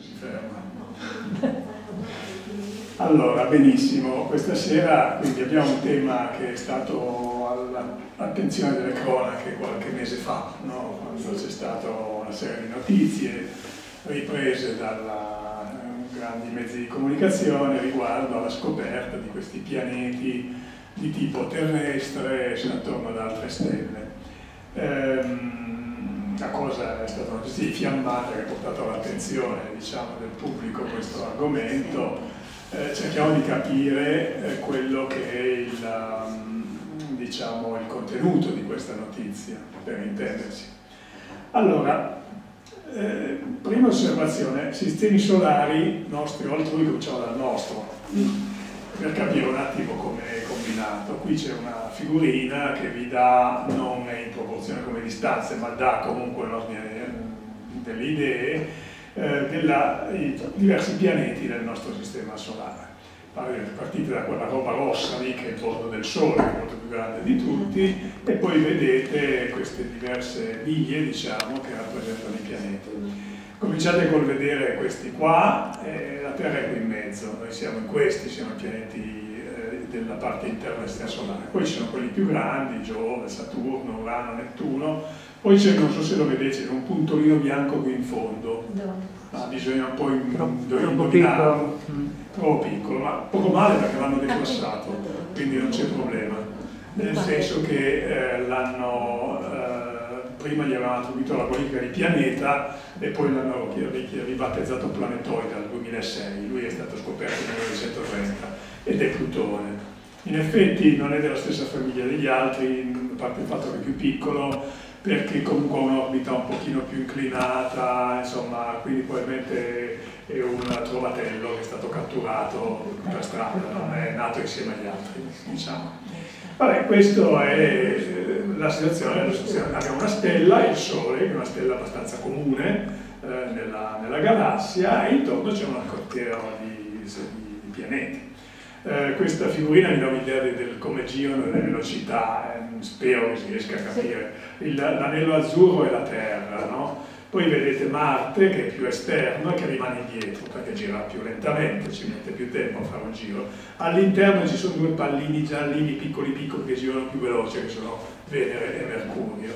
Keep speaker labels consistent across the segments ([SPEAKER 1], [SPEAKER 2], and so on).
[SPEAKER 1] si ferma. Allora, benissimo, questa sera quindi abbiamo un tema che è stato all'attenzione delle cronache qualche mese fa, no? quando c'è stata una serie di notizie riprese da grandi mezzi di comunicazione riguardo alla scoperta di questi pianeti di tipo terrestre attorno ad altre stelle. Ehm, la cosa è stata una notizia fiammata che ha portato all'attenzione diciamo, del pubblico questo argomento. Eh, cerchiamo di capire eh, quello che è il, um, diciamo, il contenuto di questa notizia, per intenderci. Allora, eh, prima osservazione, sistemi solari nostri o altrui cominciamo dal nostro, per capire un attimo come è combinato. Qui c'è una figurina che vi dà, non è in proporzione come distanze, ma dà comunque un ordine delle idee, eh, dei diversi pianeti del nostro sistema solare. Partite da quella roba rossa lì che è il bordo del Sole, che è molto più grande di tutti, e poi vedete queste diverse biglie diciamo, che rappresentano i pianeti. Cominciate col vedere questi qua, eh, la Terra è qui in mezzo, noi siamo in questi, siamo i pianeti eh, della parte interna del sistema solare. Poi ci sono quelli più grandi, Giove, Saturno, Urano, Nettuno, poi c'è, non so se lo vedete, c'è un puntolino bianco qui in fondo. Ma bisogna poi
[SPEAKER 2] troppo piccolo.
[SPEAKER 1] Troppo piccolo, ma poco male perché l'hanno declassato, quindi non c'è problema. Nel senso che eh, l'hanno eh, prima gli avevano attribuito la qualifica di pianeta e poi l'hanno ribattezzato planetoide dal 2006. Lui è stato scoperto nel 1930 ed è Plutone. In effetti non è della stessa famiglia degli altri, a parte il fatto che è più piccolo, perché comunque ha un'orbita un pochino più inclinata, insomma, quindi probabilmente è un trovatello che è stato catturato per strada, non è nato insieme agli altri, diciamo. Vabbè, questa è la situazione, abbiamo una stella, il Sole, che è una stella abbastanza comune eh, nella, nella, galassia, e intorno c'è una cortea di, di pianeti. Eh, questa figurina vi dà un'idea del come girano le velocità, eh, spero che si riesca a capire. L'anello azzurro è la Terra, no? Poi vedete Marte che è più esterno e che rimane indietro perché gira più lentamente, ci mette più tempo a fare un giro. All'interno ci sono due pallini giallini piccoli piccoli che girano più veloce, che sono Venere e Mercurio.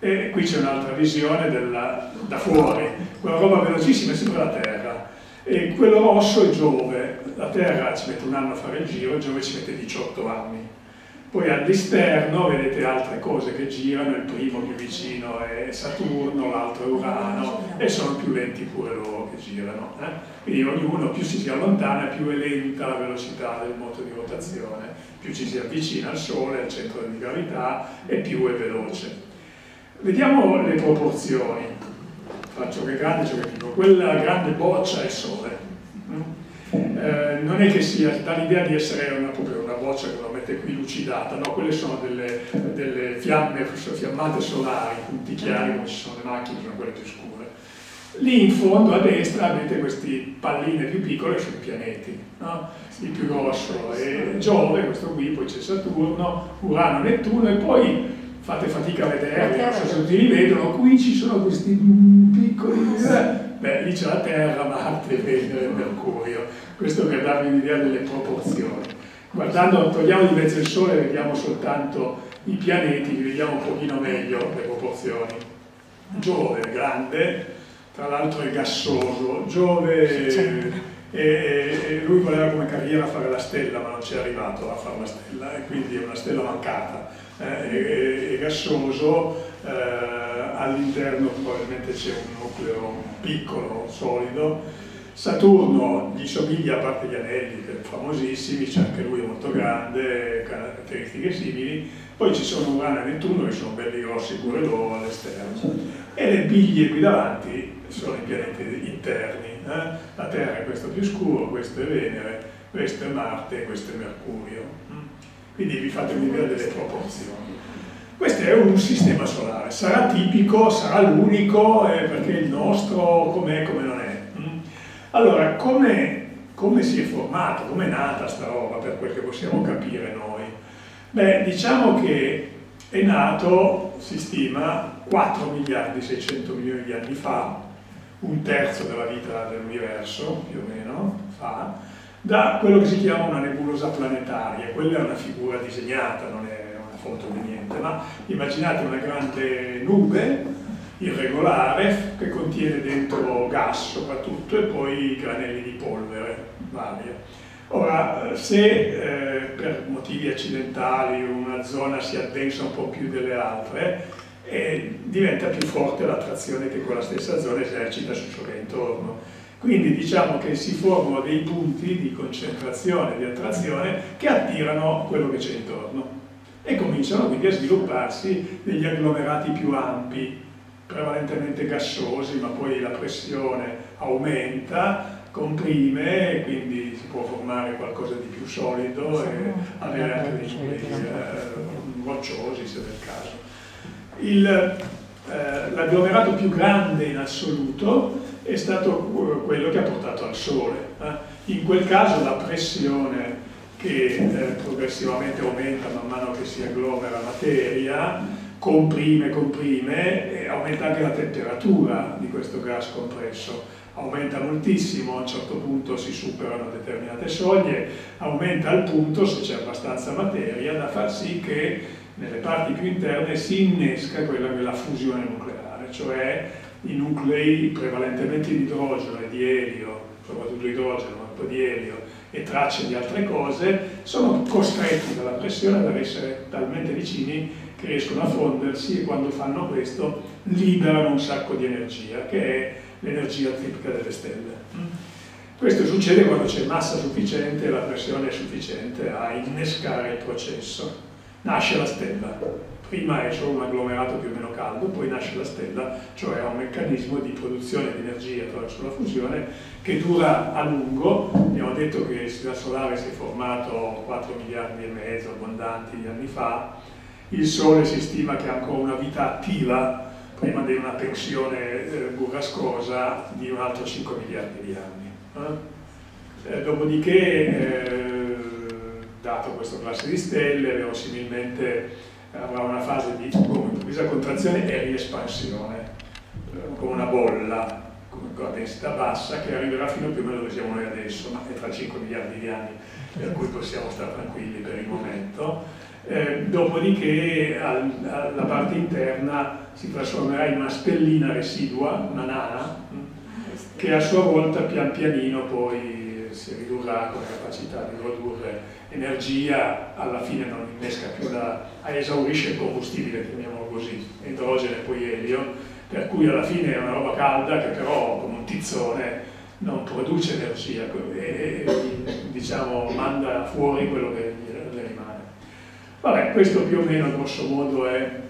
[SPEAKER 1] E qui c'è un'altra visione della, da fuori, quella roba velocissima è sempre la Terra e quello rosso è Giove, la Terra ci mette un anno a fare il giro, Giove ci mette 18 anni. Poi all'esterno vedete altre cose che girano, il primo più vicino è Saturno, l'altro è Urano e sono più lenti pure loro che girano. Eh? Quindi ognuno più si si allontana più è lenta la velocità del moto di rotazione, più ci si avvicina al Sole, al centro di gravità e più è veloce. Vediamo le proporzioni faccio che grande, ciò che dico, quella grande boccia è il sole. Eh, non è che sia, dà l'idea di essere una, proprio una boccia che lo mette qui lucidata, no, quelle sono delle, delle fiamme, fiammate solari, punti chiari, come ci sono le macchine, sono quelle più scure. Lì in fondo a destra avete queste palline più piccole, sono i pianeti, no? il più grosso è Giove, questo qui, poi c'è Saturno, Urano, Nettuno e poi fate fatica a vederli, non so se tutti li vedono, qui ci sono questi piccoli, beh lì c'è la Terra, Marte, Venere Mercurio, questo per darvi un'idea delle proporzioni. Guardando, togliamo di mezzo il Sole, vediamo soltanto i pianeti, li vediamo un pochino meglio le proporzioni. Giove grande, tra l'altro è gassoso, Giove e, lui voleva come carriera fare la stella ma non ci è arrivato a fare la stella e quindi è una stella mancata eh, è, gassoso, eh, all'interno probabilmente c'è un nucleo piccolo, solido. Saturno gli somiglia a parte gli anelli, famosissimi, c'è anche lui molto grande, caratteristiche simili, poi ci sono Urano e Nettuno che sono belli grossi pure loro all'esterno. E le biglie qui davanti sono i pianeti interni. Eh? La Terra è questo più scuro, questo è Venere, questo è Marte questo è Mercurio. Quindi vi fate un'idea delle proporzioni. Questo è un sistema solare, sarà tipico, sarà l'unico, eh, perché il nostro com'è, come non è. Mm? Allora, come, come si è formato, come è nata sta roba, per quel che possiamo capire noi? Beh, diciamo che è nato, si stima, 4 miliardi 600 milioni di anni fa, un terzo della vita dell'universo, più o meno, fa, da quello che si chiama una nebulosa planetaria. Quella è una figura disegnata, non è foto di niente, ma immaginate una grande nube irregolare che contiene dentro gas soprattutto e poi granelli di polvere varie. Ora, se eh, per motivi accidentali una zona si addensa un po' più delle altre, eh, diventa più forte l'attrazione che quella stessa zona esercita sul suo intorno. Quindi diciamo che si formano dei punti di concentrazione, di attrazione che attirano quello che c'è intorno e cominciano quindi a svilupparsi degli agglomerati più ampi, prevalentemente gassosi, ma poi la pressione aumenta, comprime e quindi si può formare qualcosa di più solido e avere anche dei nuclei eh, rocciosi se del caso. Eh, l'agglomerato più grande in assoluto è stato eh, quello che ha portato al Sole. Eh. In quel caso la pressione che eh, progressivamente aumenta man mano che si agglomera materia, comprime, comprime e aumenta anche la temperatura di questo gas compresso. Aumenta moltissimo, a un certo punto si superano determinate soglie, aumenta al punto, se c'è abbastanza materia, da far sì che nelle parti più interne si innesca quella che è la fusione nucleare, cioè i nuclei prevalentemente di idrogeno e di elio, soprattutto idrogeno, ma un po' di elio e tracce di altre cose, sono costretti dalla pressione ad essere talmente vicini che riescono a fondersi e quando fanno questo liberano un sacco di energia, che è l'energia tipica delle stelle. Questo succede quando c'è massa sufficiente e la pressione è sufficiente a innescare il processo. Nasce la stella, prima è solo un agglomerato più o meno caldo, poi nasce la stella, cioè un meccanismo di produzione di energia attraverso la fusione che dura a lungo. Abbiamo detto che il sistema solare si è formato 4 miliardi e mezzo abbondanti di anni fa, il Sole si stima che ha ancora una vita attiva prima di una pensione eh, burrascosa di un altro 5 miliardi di anni. Eh? Eh, dopodiché, eh, dato questa classe di stelle, verosimilmente avrà una fase di improvvisa contrazione e riespansione, eh, come una bolla, con la densità bassa, che arriverà fino più o meno dove siamo noi adesso, ma è tra 5 miliardi di anni, per cui possiamo stare tranquilli per il momento. Eh, dopodiché al, alla parte interna si trasformerà in una stellina residua, una nana, che a sua volta pian pianino poi si ridurrà con la capacità di produrre energia alla fine non innesca più la, esaurisce il combustibile, chiamiamolo così, idrogeno e poi elio, per cui alla fine è una roba calda che però come un tizzone non produce energia e, diciamo manda fuori quello che le rimane. Vabbè, questo più o meno grosso modo è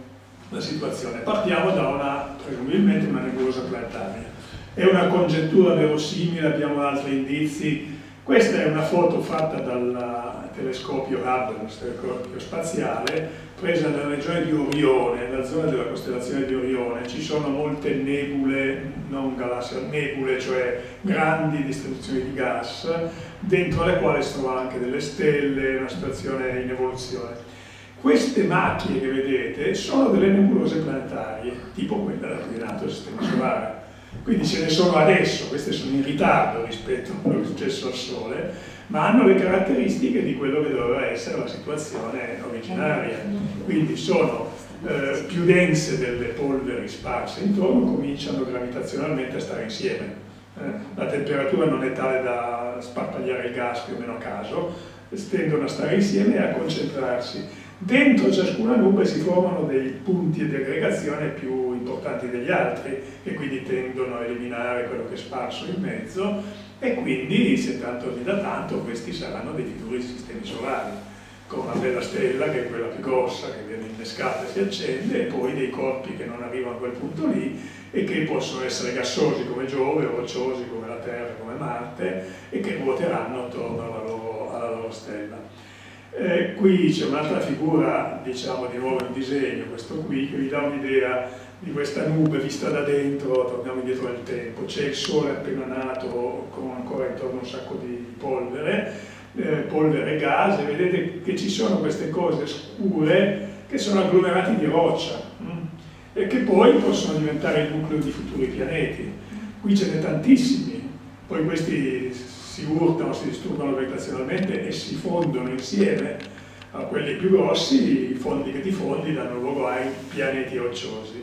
[SPEAKER 1] la situazione. Partiamo da una, presumibilmente una nebulosa planetaria. È una congettura verosimile, abbiamo altri indizi. Questa è una foto fatta dalla telescopio Hubble, un telescopio spaziale, presa nella regione di Orione, nella zona della costellazione di Orione, ci sono molte nebule, non galassie, nebule, cioè grandi distribuzioni di gas, dentro le quali si trovano anche delle stelle, una situazione in evoluzione. Queste macchie che vedete sono delle nebulose planetarie, tipo quella da cui è nato il Sistema Solare. Quindi ce ne sono adesso, queste sono in ritardo rispetto a quello che è successo al Sole, ma hanno le caratteristiche di quello che doveva essere la situazione originaria. Quindi sono eh, più dense delle polveri sparse intorno, cominciano gravitazionalmente a stare insieme. Eh, la temperatura non è tale da sparpagliare il gas più o meno a caso, tendono a stare insieme e a concentrarsi. Dentro ciascuna nube si formano dei punti di aggregazione più importanti degli altri e quindi tendono a eliminare quello che è sparso in mezzo e quindi se tanto vi dà tanto questi saranno dei futuri sistemi solari con una bella stella che è quella più grossa che viene innescata e si accende e poi dei corpi che non arrivano a quel punto lì e che possono essere gassosi come Giove o rocciosi come la Terra, come Marte e che ruoteranno attorno alla loro, alla loro stella. Eh, qui c'è un'altra figura, diciamo di nuovo in disegno, questo qui, che vi dà un'idea di questa nube vista da dentro, torniamo indietro nel tempo, c'è il sole appena nato con ancora intorno un sacco di polvere, eh, polvere e gas, e vedete che ci sono queste cose scure che sono agglomerati di roccia mh? Hm? e che poi possono diventare il nucleo di futuri pianeti. qui ce n'è tantissimi, poi questi si urtano, si disturbano gravitazionalmente e si fondono insieme a quelli più grossi, i fondi che ti fondi danno luogo ai pianeti rocciosi.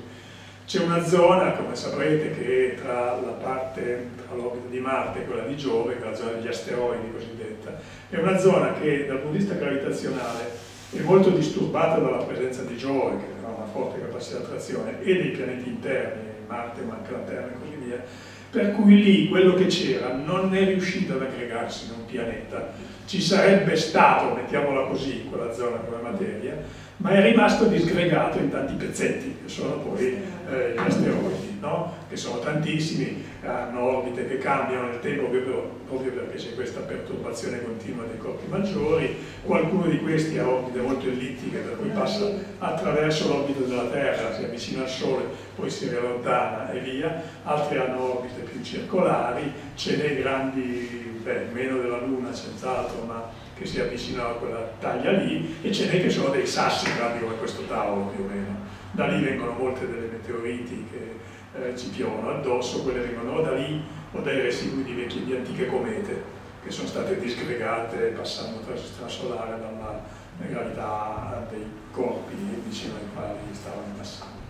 [SPEAKER 1] C'è una zona, come saprete, che è tra la parte, tra l'orbita di Marte e quella di Giove, che è la zona degli asteroidi cosiddetta, è una zona che dal punto di vista gravitazionale è molto disturbata dalla presenza di Giove, che ha una forte capacità di attrazione, e dei pianeti interni, Marte, manca la Terra e così via, per cui lì quello che c'era non è riuscito ad aggregarsi in un pianeta, ci sarebbe stato, mettiamola così, in quella zona come materia, ma è rimasto disgregato in tanti pezzetti, che sono poi eh, gli asteroidi, no? che sono tantissimi, hanno orbite che cambiano nel tempo proprio, perché c'è questa perturbazione continua dei corpi maggiori, qualcuno di questi ha orbite molto ellittiche, per cui passa attraverso l'orbita della Terra, si avvicina al Sole, poi si allontana e via, altri hanno orbite più circolari, ce n'è grandi, beh, meno della Luna senz'altro, ma che si avvicinano a quella taglia lì e ce n'è che sono dei sassi grandi come questo tavolo più o meno. Da lì vengono molte delle meteoriti che eh, ci piovono addosso, quelle vengono da lì o dai residui di, vecchie, di antiche comete che sono state disgregate passando tra il sistema solare dalla gravità dei corpi vicino ai quali stavano passando.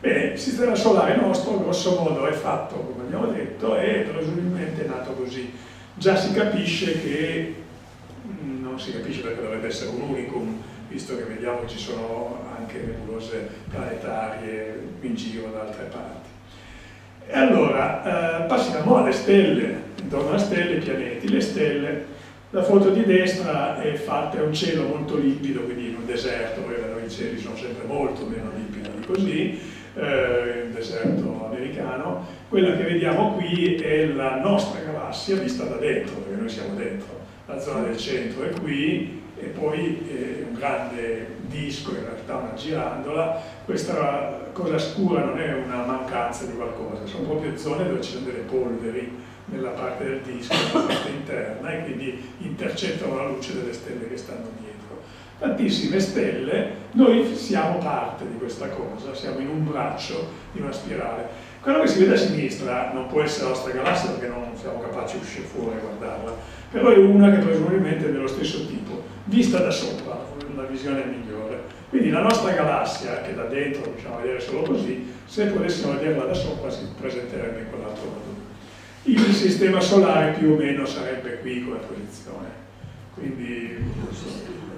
[SPEAKER 1] Bene, il sistema solare nostro grosso modo è fatto, come abbiamo detto, e presumibilmente è nato così. Già si capisce che non si capisce perché dovrebbe essere un unicum, visto che vediamo ci sono anche nebulose planetarie in giro da altre parti. E allora, eh, passiamo alle stelle, intorno alle stelle, pianeti. Le stelle, la foto di destra è fatta, è un cielo molto limpido, quindi in un deserto, poi i cieli sono sempre molto meno limpidi di così, eh, un deserto americano. Quella che vediamo qui è la nostra galassia vista da dentro, perché noi siamo dentro la zona del centro è qui e poi eh, un grande disco, in realtà una girandola, questa cosa scura non è una mancanza di qualcosa, sono proprio zone dove ci sono delle polveri nella parte del disco, nella parte interna e quindi intercettano la luce delle stelle che stanno dietro. Tantissime stelle, noi siamo parte di questa cosa, siamo in un braccio di una spirale. Quello che si vede a sinistra non può essere la nostra galassia perché non siamo capaci di uscire fuori a guardarla, però è una che presumibilmente è dello stesso tipo, vista da sopra, una visione migliore. Quindi la nostra galassia, che da dentro riusciamo a vedere solo così, se potessimo vederla da sopra si presenterebbe in quell'altro modo. Il sistema solare più o meno sarebbe qui come posizione, quindi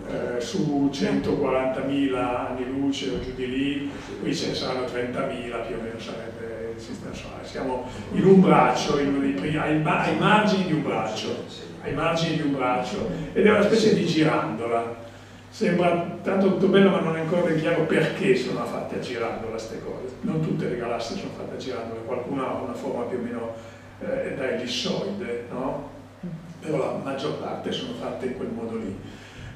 [SPEAKER 1] eh, su 140.000 anni luce o giù di lì, qui ce ne saranno 30.000 più o meno sarebbe del sistema solare. Siamo in un braccio, in ai, margini di un braccio, ai margini di un braccio, ed è una specie di girandola. Sembra tanto tutto bello, ma non è ancora chiaro perché sono fatte a girandola queste cose. Non tutte le galassie sono fatte a girandola, qualcuna ha una forma più o meno eh, da ellissoide, no? Però la maggior parte sono fatte in quel modo lì.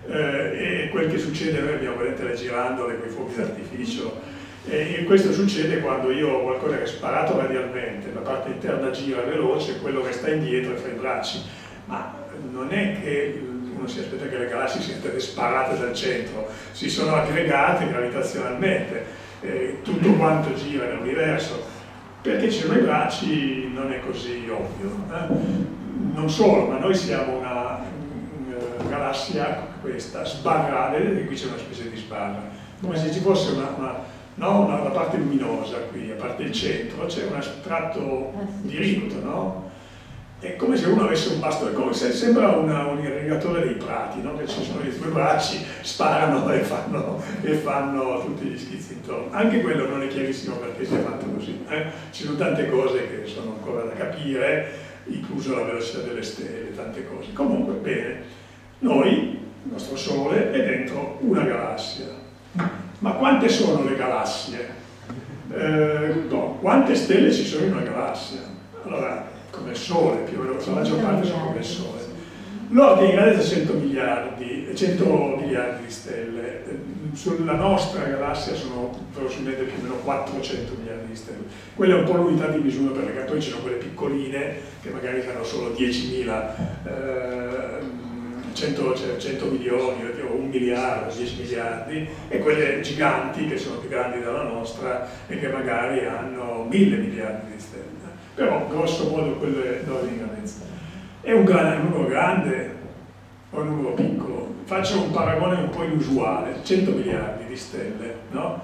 [SPEAKER 1] Eh, e quel che succede, noi abbiamo vedete le girandole con i fuochi d'artificio, e questo succede quando io ho qualcosa che è sparato radialmente, la parte interna gira veloce, quello che sta indietro fa i bracci, ma non è che uno si aspetta che le galassie siano state sparate dal centro, si sono aggregate gravitazionalmente, eh, tutto quanto gira nell'universo, perché c'erano i bracci non è così ovvio. Eh? Non solo, ma noi siamo una, una galassia, questa, sbarrata, che qui c'è una specie di sbarra, come se ci fosse una, una no? la, parte luminosa qui, a parte il centro, c'è un astratto ah, diritto, no? È come se uno avesse un come se sembra una, un irrigatore dei prati, no? che ci sono i due bracci, sparano e fanno, e fanno, tutti gli schizzi intorno. Anche quello non è chiarissimo perché sia fatto così. Eh? Ci sono tante cose che sono ancora da capire, incluso la velocità delle stelle, tante cose. Comunque, bene, noi, il nostro Sole, è dentro una galassia ma quante sono le galassie? Eh, no, quante stelle ci sono in una galassia? Allora, Sole, più o meno, la maggior parte sono come Sole. L'ordine di grandezza è 100 miliardi, 100 miliardi di stelle, sulla nostra galassia sono probabilmente più o meno 400 miliardi di stelle. Quella è un po' l'unità di misura perché poi ci sono quelle piccoline che magari hanno solo 10.000 eh, 100, cioè 100 milioni o un miliardo, 10 miliardi, e quelle giganti che sono più grandi della nostra e che magari hanno mille miliardi di stelle. Però grosso modo quello è l'ordine. È un, grande, un numero grande o un numero piccolo? Faccio un paragone un po' inusuale, 100 miliardi di stelle, no?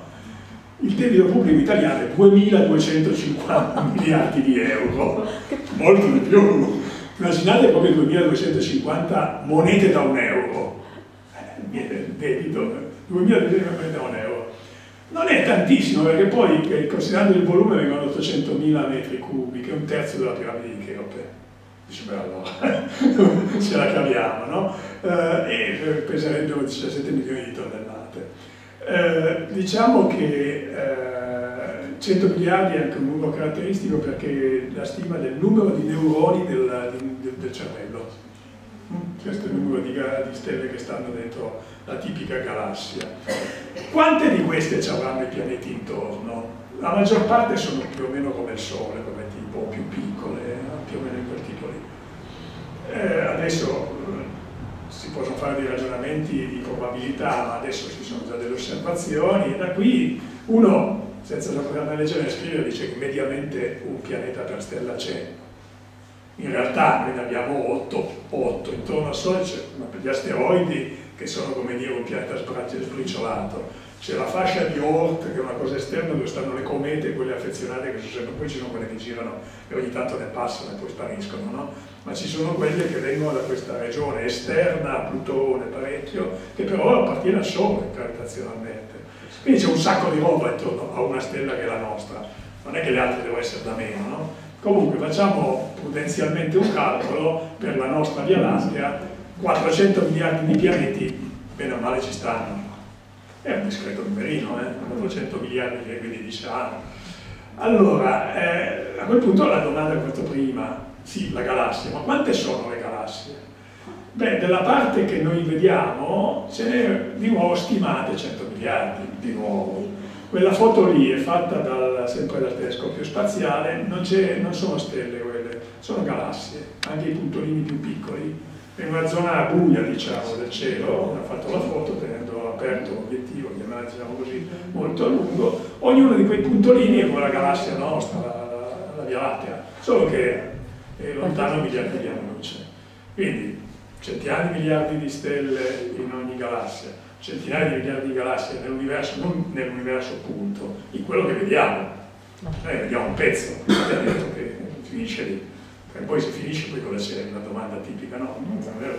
[SPEAKER 1] Il debito pubblico italiano è 2250 miliardi di euro, molto di più. Immaginate proprio 2250 monete da un euro. Eh, debito, 2250 da un euro. Non è tantissimo perché poi, considerando il volume, vengono 800.000 metri cubi, che è un terzo della piramide di Cheope. Dice, beh allora, ce la caviamo, no? Eh, e peserebbero 17 milioni di tonnellate. Eh, diciamo che eh, 100 miliardi è anche un numero caratteristico perché la stima del numero di neuroni del, del cervello. Questo è il numero di, di, stelle che stanno dentro la tipica galassia. Quante di queste ci avranno i pianeti intorno? La maggior parte sono più o meno come il Sole, come tipo, più piccole, più o meno in quel tipo lì. Eh, adesso si possono fare dei ragionamenti di probabilità, ma adesso ci sono già delle osservazioni, e da qui uno, senza sapere leggere e scrivere, dice che mediamente un pianeta per stella c'è. In realtà noi ne abbiamo 8, 8 intorno al Sole, c'è gli asteroidi che sono come dire un pianeta sbriciolato, c'è la fascia di Oort che è una cosa esterna dove stanno le comete, quelle affezionate che sono sempre, poi ci sono quelle che girano e ogni tanto ne passano e poi spariscono, no? ma ci sono quelle che vengono da questa regione esterna a Plutone parecchio, che però appartiene al Sole gravitazionalmente. Quindi c'è un sacco di roba intorno a una stella che è la nostra, non è che le altre devono essere da meno, no? Comunque facciamo prudenzialmente un calcolo per la nostra Via Lattea, 400 miliardi di pianeti, bene o male ci stanno. È un discreto numerino, eh? 400 miliardi che quindi diciamo. Allora, eh, a quel punto la domanda ho fatto prima, sì, la galassia, ma quante sono le galassie? Beh, della parte che noi vediamo ce ne di nuovo stimate 100 miliardi, di nuovo. Quella foto lì è fatta dal, sempre dal telescopio spaziale, non, non sono stelle quelle, sono galassie, anche i puntolini più piccoli. In una zona buia, diciamo, del cielo, ho fatto la foto tenendo aperto l'obiettivo, chiamiamolo così, molto a lungo. Ognuno di quei puntolini è quella galassia nostra, la, la, la Via Lattea, solo che è lontano miliardi di anni luce. Quindi centinaia di miliardi di stelle in ogni galassia, centinaia di miliardi di galassie nell'universo, non nell'universo punto, in quello che vediamo. Noi vediamo un pezzo, abbiamo detto che finisce lì. E poi se finisce poi cosa c'è? Una domanda tipica, no? Non è vero.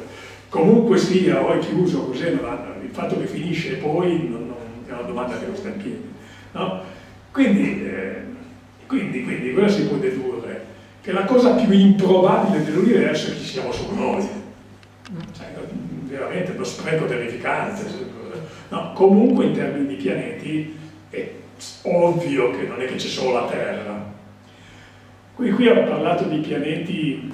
[SPEAKER 1] Comunque sia, o è chiuso così, il fatto che finisce poi non, non, è una domanda che non sta in piedi. No? Quindi, eh, quindi, quindi, cosa si può dedurre? che la cosa più improbabile dell'universo è che ci siamo solo noi. Cioè, veramente uno spreco terrificante. No, comunque in termini di pianeti è ovvio che non è che c'è solo la Terra. Qui, qui ho parlato di pianeti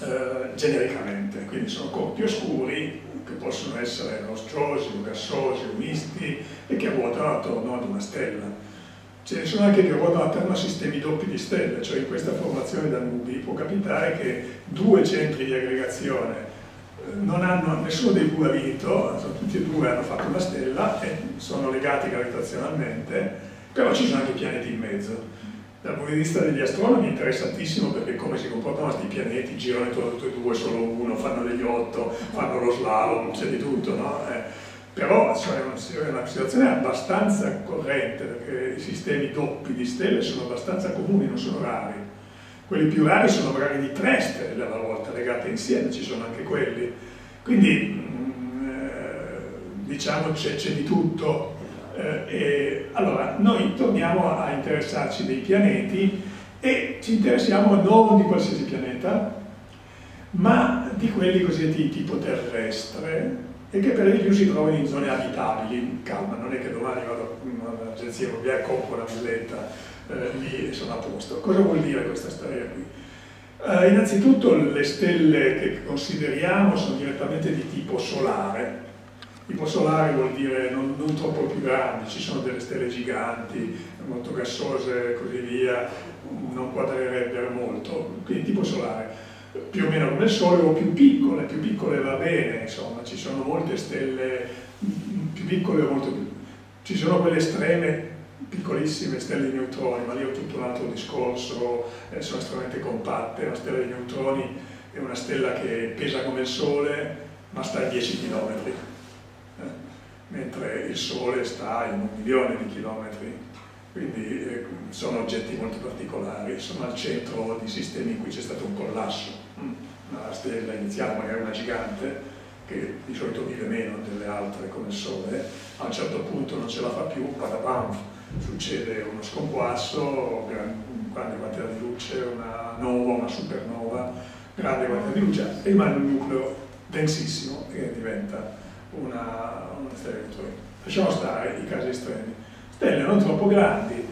[SPEAKER 1] eh, genericamente, quindi sono corpi oscuri che possono essere o gassosi misti e che ruotano attorno ad una stella Ce ne sono anche che ruotano attorno a sistemi doppi di stelle, cioè in questa formazione da nubi può capitare che due centri di aggregazione non hanno, nessuno dei due ha vinto, tutti e due hanno fatto una stella e sono legati gravitazionalmente, però ci sono anche pianeti in mezzo. Dal punto di vista degli astronomi è interessantissimo perché come si comportano questi pianeti, girano intorno a tutti e due, solo uno, fanno degli otto, fanno lo slalom, c'è di tutto, no? Eh, però è una situazione abbastanza corrente perché i sistemi doppi di stelle sono abbastanza comuni, non sono rari. Quelli più rari sono magari di tre stelle alla volta legate insieme, ci sono anche quelli. Quindi mm, eh, diciamo c'è, di tutto. Eh, allora, noi torniamo a interessarci dei pianeti e ci interessiamo non di qualsiasi pianeta, ma di quelli cosiddetti tipo terrestre, e che per di più si trovano in zone abitabili, calma, non è che domani vado all'agenzia immobiliare, compro una villetta eh, lì sono a posto. Cosa vuol dire questa storia qui? Eh, innanzitutto le stelle che consideriamo sono direttamente di tipo solare. Tipo solare vuol dire non, non troppo più grandi, ci sono delle stelle giganti, molto gassose e così via, non quadrerebbero molto, quindi tipo solare più o meno come il Sole o più piccole, più piccole va bene, insomma, ci sono molte stelle più piccole o molto più... Ci sono quelle estreme piccolissime stelle di neutroni, ma lì ho tutto un altro discorso, eh, sono estremamente compatte, una stella di neutroni è una stella che pesa come il Sole, ma sta a 10 km, eh, mentre il Sole sta in un milione di chilometri, quindi eh, sono oggetti molto particolari, sono al centro di sistemi in cui c'è stato un collasso, mm. una stella iniziale, magari una gigante, che di solito vive meno delle altre come il Sole, a un certo punto non ce la fa più, padabam, succede uno scomparso, grande quantità di luce, una nova, una supernova, grande quantità di luce, e rimane un nucleo densissimo che diventa una, una stella neutroni. Lasciamo stare i casi estremi. Stelle non troppo grandi,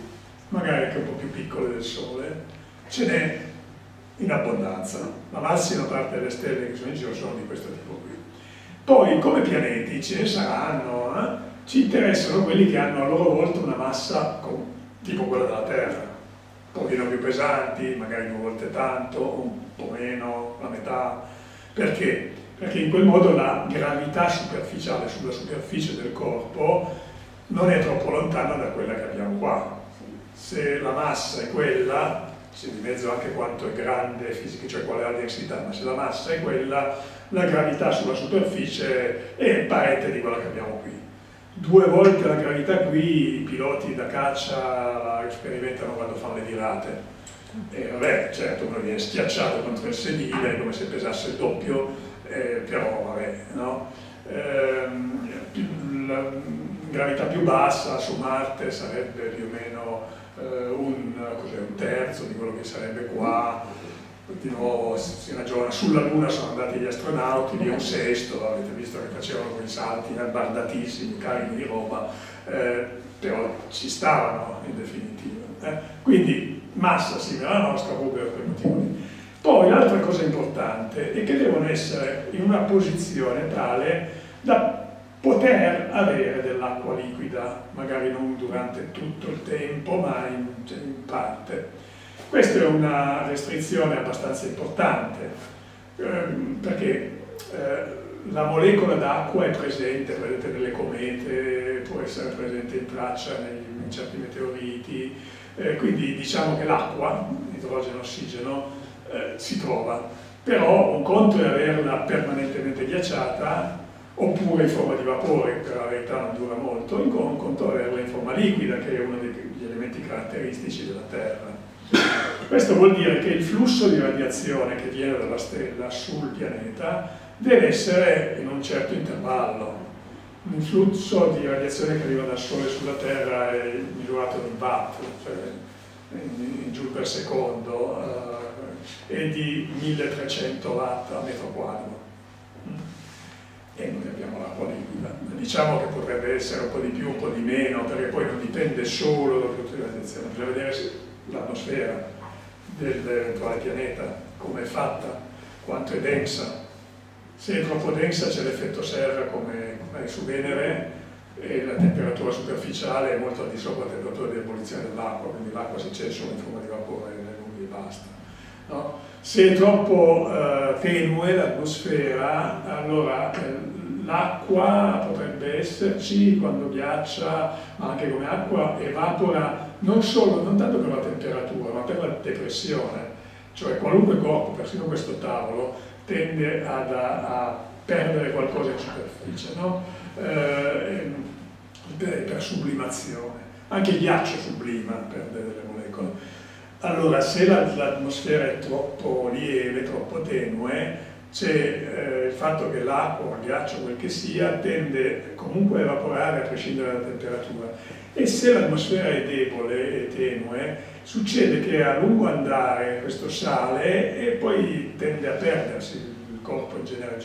[SPEAKER 1] magari anche un po' più piccole del Sole, ce n'è in abbondanza. La massima parte delle stelle che sono in giro sono di questo tipo qui. Poi come pianeti ce ne saranno, eh? Ci interessano quelli che hanno a loro volta una massa tipo quella della Terra, un pochino più pesanti, magari due volte tanto, un po' meno, la metà. Perché? Perché in quel modo la gravità superficiale sulla superficie del corpo non è troppo lontana da quella che abbiamo qua. Se la massa è quella, c'è di mezzo anche quanto è grande fisica, cioè qual è la densità, ma se la massa è quella, la gravità sulla superficie è parente di quella che abbiamo qui. Due volte la gravità qui i piloti da caccia la sperimentano quando fanno le virate. E vabbè, certo, uno viene schiacciato contro il sedile come se pesasse il doppio, eh, però vabbè, no? Eh, la gravità più bassa su Marte sarebbe più o meno eh, un, un terzo di quello che sarebbe qua, di nuovo si ragiona, sulla Luna sono andati gli astronauti, lì un sesto, avete visto che facevano quei salti bardatissimi, carichi di roba, eh, però ci stavano in definitiva. Eh. Quindi massa simile alla nostra proprio per quei motivi. Poi l'altra cosa importante è che devono essere in una posizione tale da poter avere dell'acqua liquida, magari non durante tutto il tempo, ma in, in parte. Questa è una restrizione abbastanza importante, ehm, perché eh, la molecola d'acqua è presente, presente nelle comete, può essere presente in traccia in certi meteoriti, eh, quindi diciamo che l'acqua, idrogeno, ossigeno, eh, si trova. Però un conto è averla permanentemente ghiacciata oppure in forma di vapore, che per la verità non dura molto, un conto è averla in forma liquida, che è uno degli elementi caratteristici della Terra. Questo vuol dire che il flusso di radiazione che viene dalla stella sul pianeta deve essere in un certo intervallo. Il flusso di radiazione che arriva dal Sole sulla Terra è misurato in watt, cioè in, giù per secondo, eh, è di 1300 watt a metro quadro. E noi abbiamo l'acqua liquida. Diciamo che potrebbe essere un po' di più, un po' di meno, perché poi non dipende solo dal flusso di radiazione, bisogna vedere se l'atmosfera dell'eventuale pianeta, come è fatta, quanto è densa. Se è troppo densa c'è l'effetto serra come, come su Venere e la temperatura superficiale è molto al di sopra della temperatura di ebollizione dell'acqua, quindi l'acqua si c'è solo in forma di vapore nelle nubi e basta. No? Se è troppo eh, tenue l'atmosfera, allora eh, l'acqua potrebbe esserci quando ghiaccia, ma anche come acqua evapora non solo, non tanto per la temperatura, ma per la depressione. Cioè qualunque corpo, persino questo tavolo, tende ad, a, a, perdere qualcosa in superficie, no? eh, per, sublimazione. Anche il ghiaccio sublima, perde delle molecole. Allora, se l'atmosfera è troppo lieve, troppo tenue, c'è eh, il fatto che l'acqua o il ghiaccio, quel che sia, tende comunque a evaporare a prescindere dalla temperatura e se l'atmosfera è debole e tenue, succede che a lungo andare questo sale e poi tende a perdersi, il corpo in genere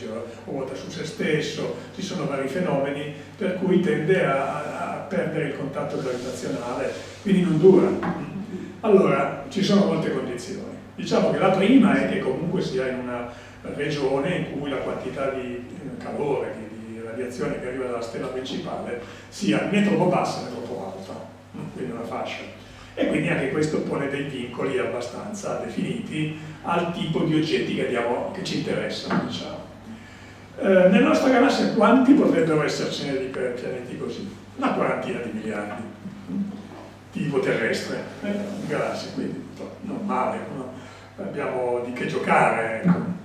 [SPEAKER 1] ruota su se stesso, ci sono vari fenomeni per cui tende a, a perdere il contatto gravitazionale, quindi non dura. Allora, ci sono molte condizioni. Diciamo che la prima è che comunque sia in una regione in cui la quantità di calore, di, di radiazione che arriva dalla stella principale sia né troppo bassa né troppo alta, quindi una fascia. E quindi anche questo pone dei vincoli abbastanza definiti al tipo di oggetti che, diamo, che ci interessano. Diciamo. Eh, nella nostra galassia quanti potrebbero essercene di pianeti così? Una quarantina di miliardi. di tipo terrestre, eh, galassie, quindi normale, no? abbiamo di che giocare. Ecco.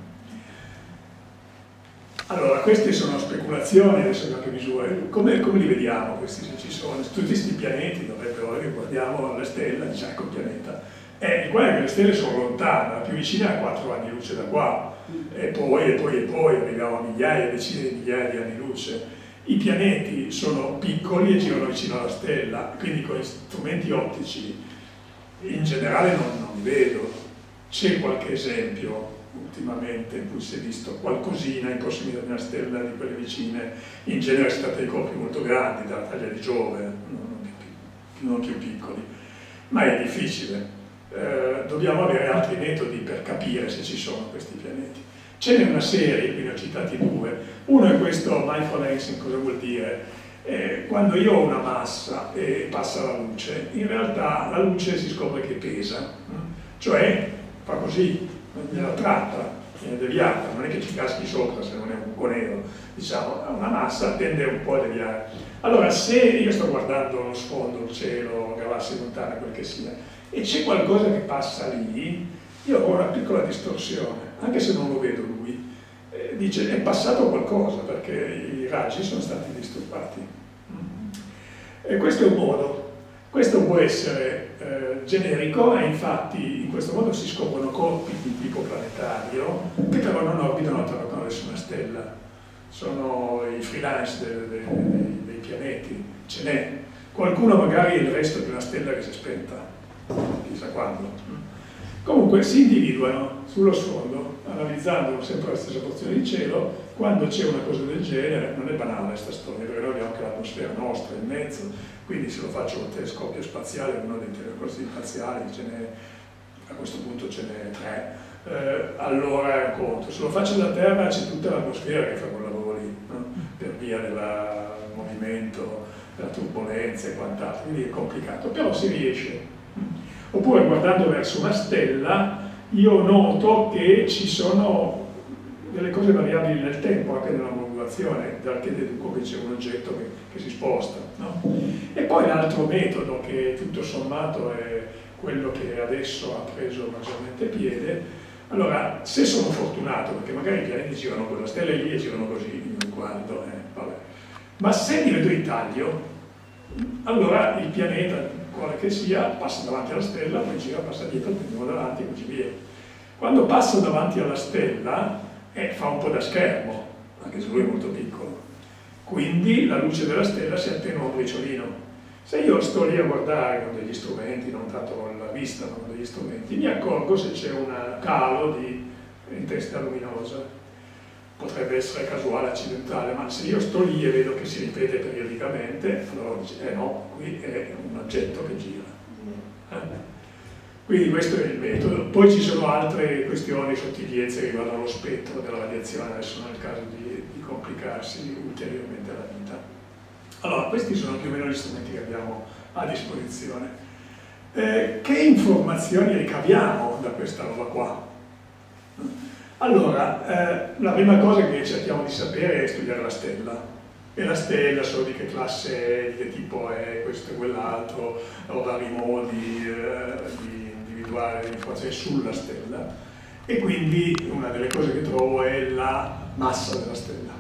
[SPEAKER 1] Allora, queste sono speculazioni, adesso abbiamo misure. Come, come, li vediamo questi se ci sono? Tutti questi pianeti dovrebbero, guardiamo la stella, diciamo ecco il pianeta. Eh, guarda che le stelle sono lontane, la più vicina a 4 anni luce da qua, e poi, e poi, e poi arriviamo a migliaia, decine di migliaia di anni luce. I pianeti sono piccoli e girano vicino alla stella, quindi con gli strumenti ottici in generale non, non li vedo. C'è qualche esempio ultimamente in cui si è visto qualcosina in prossimità di una stella di quelle vicine, in genere si tratta di corpi molto grandi, della taglia di Giove, non, non più piccoli, ma è difficile. Eh, dobbiamo avere altri metodi per capire se ci sono questi pianeti. Ce n'è una serie, qui ne ho citati due, uno è questo mindful lensing, cosa vuol dire? Eh, quando io ho una massa e passa la luce, in realtà la luce si scopre che pesa, cioè fa così, gliela tratta, viene deviata, non è che ci caschi sopra se non è un buco nero, diciamo, una massa tende un po' a deviare. Allora, se io sto guardando lo sfondo, il cielo, galassie lontane, quel che sia, e c'è qualcosa che passa lì, io ho una piccola distorsione, anche se non lo vedo lui, eh, dice è passato qualcosa perché i raggi sono stati disturbati. Mm. E questo è un modo. Questo può essere eh, generico e infatti in questo modo si scoprono corpi di tipo planetario che però non orbitano attorno a nessuna stella. Sono i freelance de, de, de, dei pianeti, ce n'è. Qualcuno magari è il resto di una stella che si è spenta, chissà quando. Comunque si individuano sullo sfondo, analizzando sempre la stessa porzione di cielo, quando c'è una cosa del genere, non è banale questa storia, perché noi abbiamo anche l'atmosfera nostra in mezzo, quindi se lo faccio con telescopio spaziale, uno dei telescopi spaziali, a questo punto ce n'è tre, eh, allora è un conto. Se lo faccio da terra c'è tutta l'atmosfera che fa quel lavoro lì, no? per via del movimento, della turbolenza e quant'altro, quindi è complicato, però si riesce. Oppure guardando verso una stella, io noto che ci sono delle cose variabili nel tempo, anche nella modulazione, dal che deduco che c'è un oggetto che, che si sposta. No? E poi l'altro metodo che tutto sommato è quello che adesso ha preso maggiormente piede, allora se sono fortunato, perché magari i pianeti girano con la stella lì e girano così, mi guardo, eh, ma se li vedo in taglio, allora il pianeta, quale che sia, passa davanti alla stella, poi gira, passa dietro, prendiamo davanti e così via. Quando passa davanti alla stella, e fa un po' da schermo, anche se lui è molto piccolo. Quindi la luce della stella si attenua un briciolino. Se io sto lì a guardare con degli strumenti, non tanto la vista, ma con degli strumenti, mi accorgo se c'è un calo di intensità luminosa. Potrebbe essere casuale, accidentale, ma se io sto lì e vedo che si ripete periodicamente, allora dice, eh no, qui è un oggetto che gira. Eh? Quindi questo è il metodo. Poi ci sono altre questioni, sottigliezze riguardano lo spettro della radiazione, adesso non è il caso di, di complicarsi ulteriormente la vita. Allora, questi sono più o meno gli strumenti che abbiamo a disposizione. Eh, che informazioni ricaviamo da questa roba qua? Allora, eh, la prima cosa che cerchiamo di sapere è studiare la stella. E la stella, so di che classe è, di che tipo è, questo e quell'altro, ho vari modi eh, di individuare l'informazione sulla stella e quindi una delle cose che trovo è la massa della stella.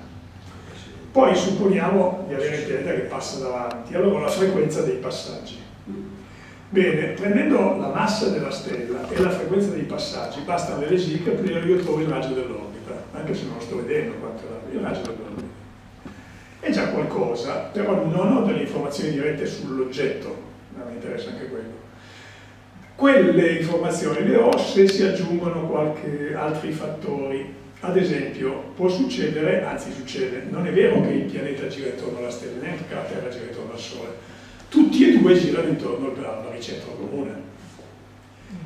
[SPEAKER 1] Poi supponiamo di avere il pianeta che passa davanti, allora la frequenza dei passaggi. Bene, prendendo la massa della stella e la frequenza dei passaggi, basta le SIC per io trovo il raggio dell'orbita, anche se non lo sto vedendo quanto è il raggio dell'orbita. È già qualcosa, però non ho delle informazioni dirette sull'oggetto, ma mi interessa anche quello. Quelle informazioni le ho se si aggiungono qualche altri fattori. Ad esempio, può succedere, anzi succede, non è vero che il pianeta gira intorno alla stella, neanche che la Terra gira intorno al Sole. Tutti e due girano intorno al baricentro comune.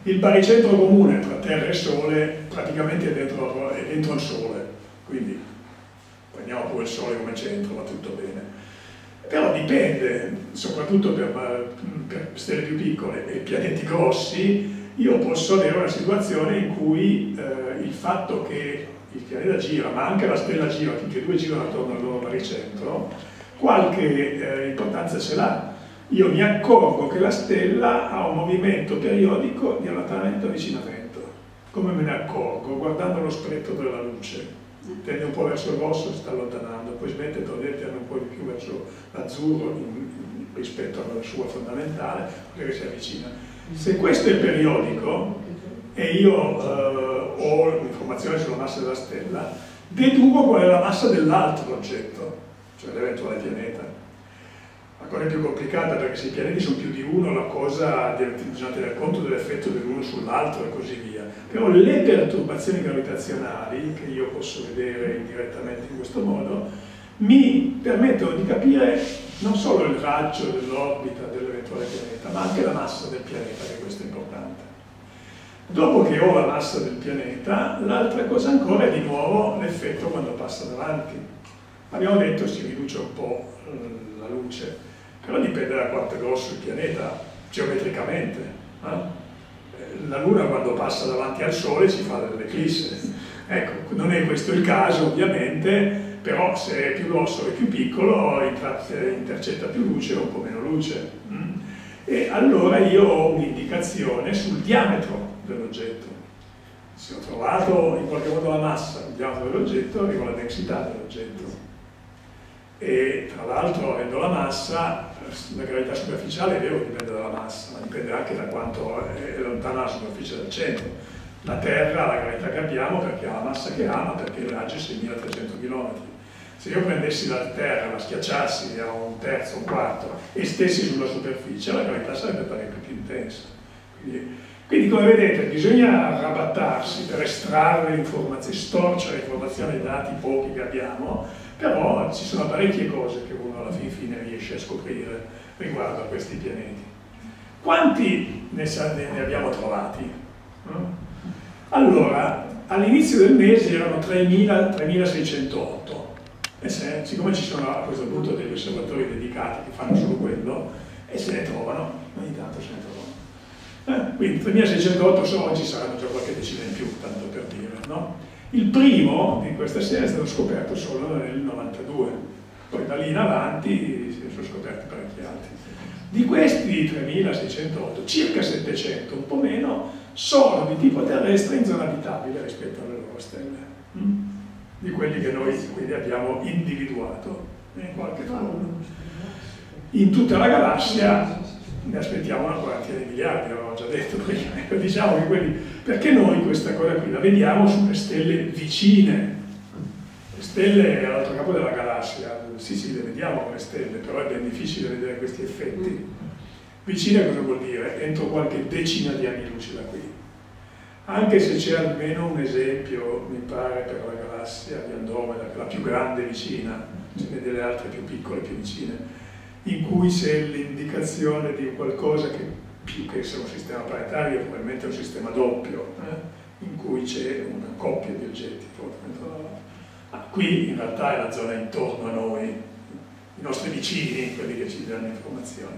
[SPEAKER 1] Il baricentro comune tra Terra e Sole praticamente è dentro, è dentro al Sole, quindi prendiamo pure il Sole come centro, va tutto bene però dipende, soprattutto per, per stelle più piccole e pianeti grossi, io posso avere una situazione in cui eh, il fatto che il pianeta gira, ma anche la stella gira, tutti e due girano attorno al loro baricentro, qualche eh, importanza ce l'ha. Io mi accorgo che la stella ha un movimento periodico di allontanamento-avvicinamento. Come me ne accorgo? Guardando lo spettro della luce. Tende un po' verso il rosso, si sta allontanando, poi smette, torna tende un po' di più verso l'azzurro rispetto alla sua fondamentale, perché si avvicina. Se questo è periodico e io eh, ho l'informazione sulla massa della stella, deduco qual è la massa dell'altro oggetto, cioè l'eventuale pianeta la cosa più complicata perché se i pianeti sono più di uno la cosa bisogna tener conto dell'effetto dell'uno sull'altro e così via. Però le perturbazioni gravitazionali che io posso vedere indirettamente in questo modo mi permettono di capire non solo il raggio dell'orbita dell'eventuale pianeta ma anche la massa del pianeta che questo è importante. Dopo che ho la massa del pianeta l'altra cosa ancora è di nuovo l'effetto quando passa davanti. Abbiamo detto si riduce un po' la luce però dipende da quanto è grosso il pianeta geometricamente. Eh? La Luna quando passa davanti al Sole si fa dell'eclisse. Ecco, non è questo il caso ovviamente, però se è più grosso e più piccolo intercetta più luce o un meno luce. Mm? E allora io ho un'indicazione sul diametro dell'oggetto. Se ho trovato in qualche modo la massa, il diametro dell'oggetto, arrivo alla densità dell'oggetto. E tra l'altro, avendo la massa, la gravità superficiale è vero dipende dalla massa, ma dipende anche da quanto è lontana la superficie dal centro. La Terra ha la gravità che abbiamo perché ha la massa che ha, ma perché il raggio è 6300 km. Se io prendessi la Terra, la schiacciassi a un terzo, un quarto e stessi sulla superficie, la gravità sarebbe parecchio più intensa. Quindi, quindi come vedete bisogna arrabattarsi per estrarre informazioni, storcere informazioni dai dati pochi che abbiamo, però ci sono parecchie cose che alla fin fine riesce a scoprire riguardo a questi pianeti. Quanti ne, ne abbiamo trovati? Allora, all'inizio del mese erano 3.608 e se, siccome ci sono a questo punto degli osservatori dedicati che fanno solo quello, e se ne trovano, ogni tanto se ne trovano. Eh, quindi 3.608 oggi saranno già qualche decina in più, tanto per dire, no? Il primo di questa serie è stato scoperto solo nel 92, poi da lì in avanti si sono scoperti parecchi altri. Di questi 3608, circa 700, un po' meno, sono di tipo terrestre in zona abitabile rispetto alle loro stelle, mm? di quelli che noi quindi abbiamo individuato in qualche modo. In tutta la galassia ne aspettiamo una quarantina di miliardi, l'avevamo già detto prima, diciamo che quelli, perché noi questa cosa qui la vediamo sulle stelle vicine, le stelle all'altro capo della galassia, sì sì le vediamo come stelle, però è ben difficile vedere questi effetti. Vicine cosa vuol dire? Entro qualche decina di anni luce da qui. Anche se c'è almeno un esempio, mi pare, per la galassia di Andromeda, la più grande vicina, ce ne delle altre più piccole, più vicine, in cui c'è l'indicazione di qualcosa che più che essere un sistema planetario probabilmente è un sistema doppio, eh? in cui c'è una coppia di oggetti. Qui in realtà è la zona intorno a noi, i nostri vicini, quelli che ci danno informazioni.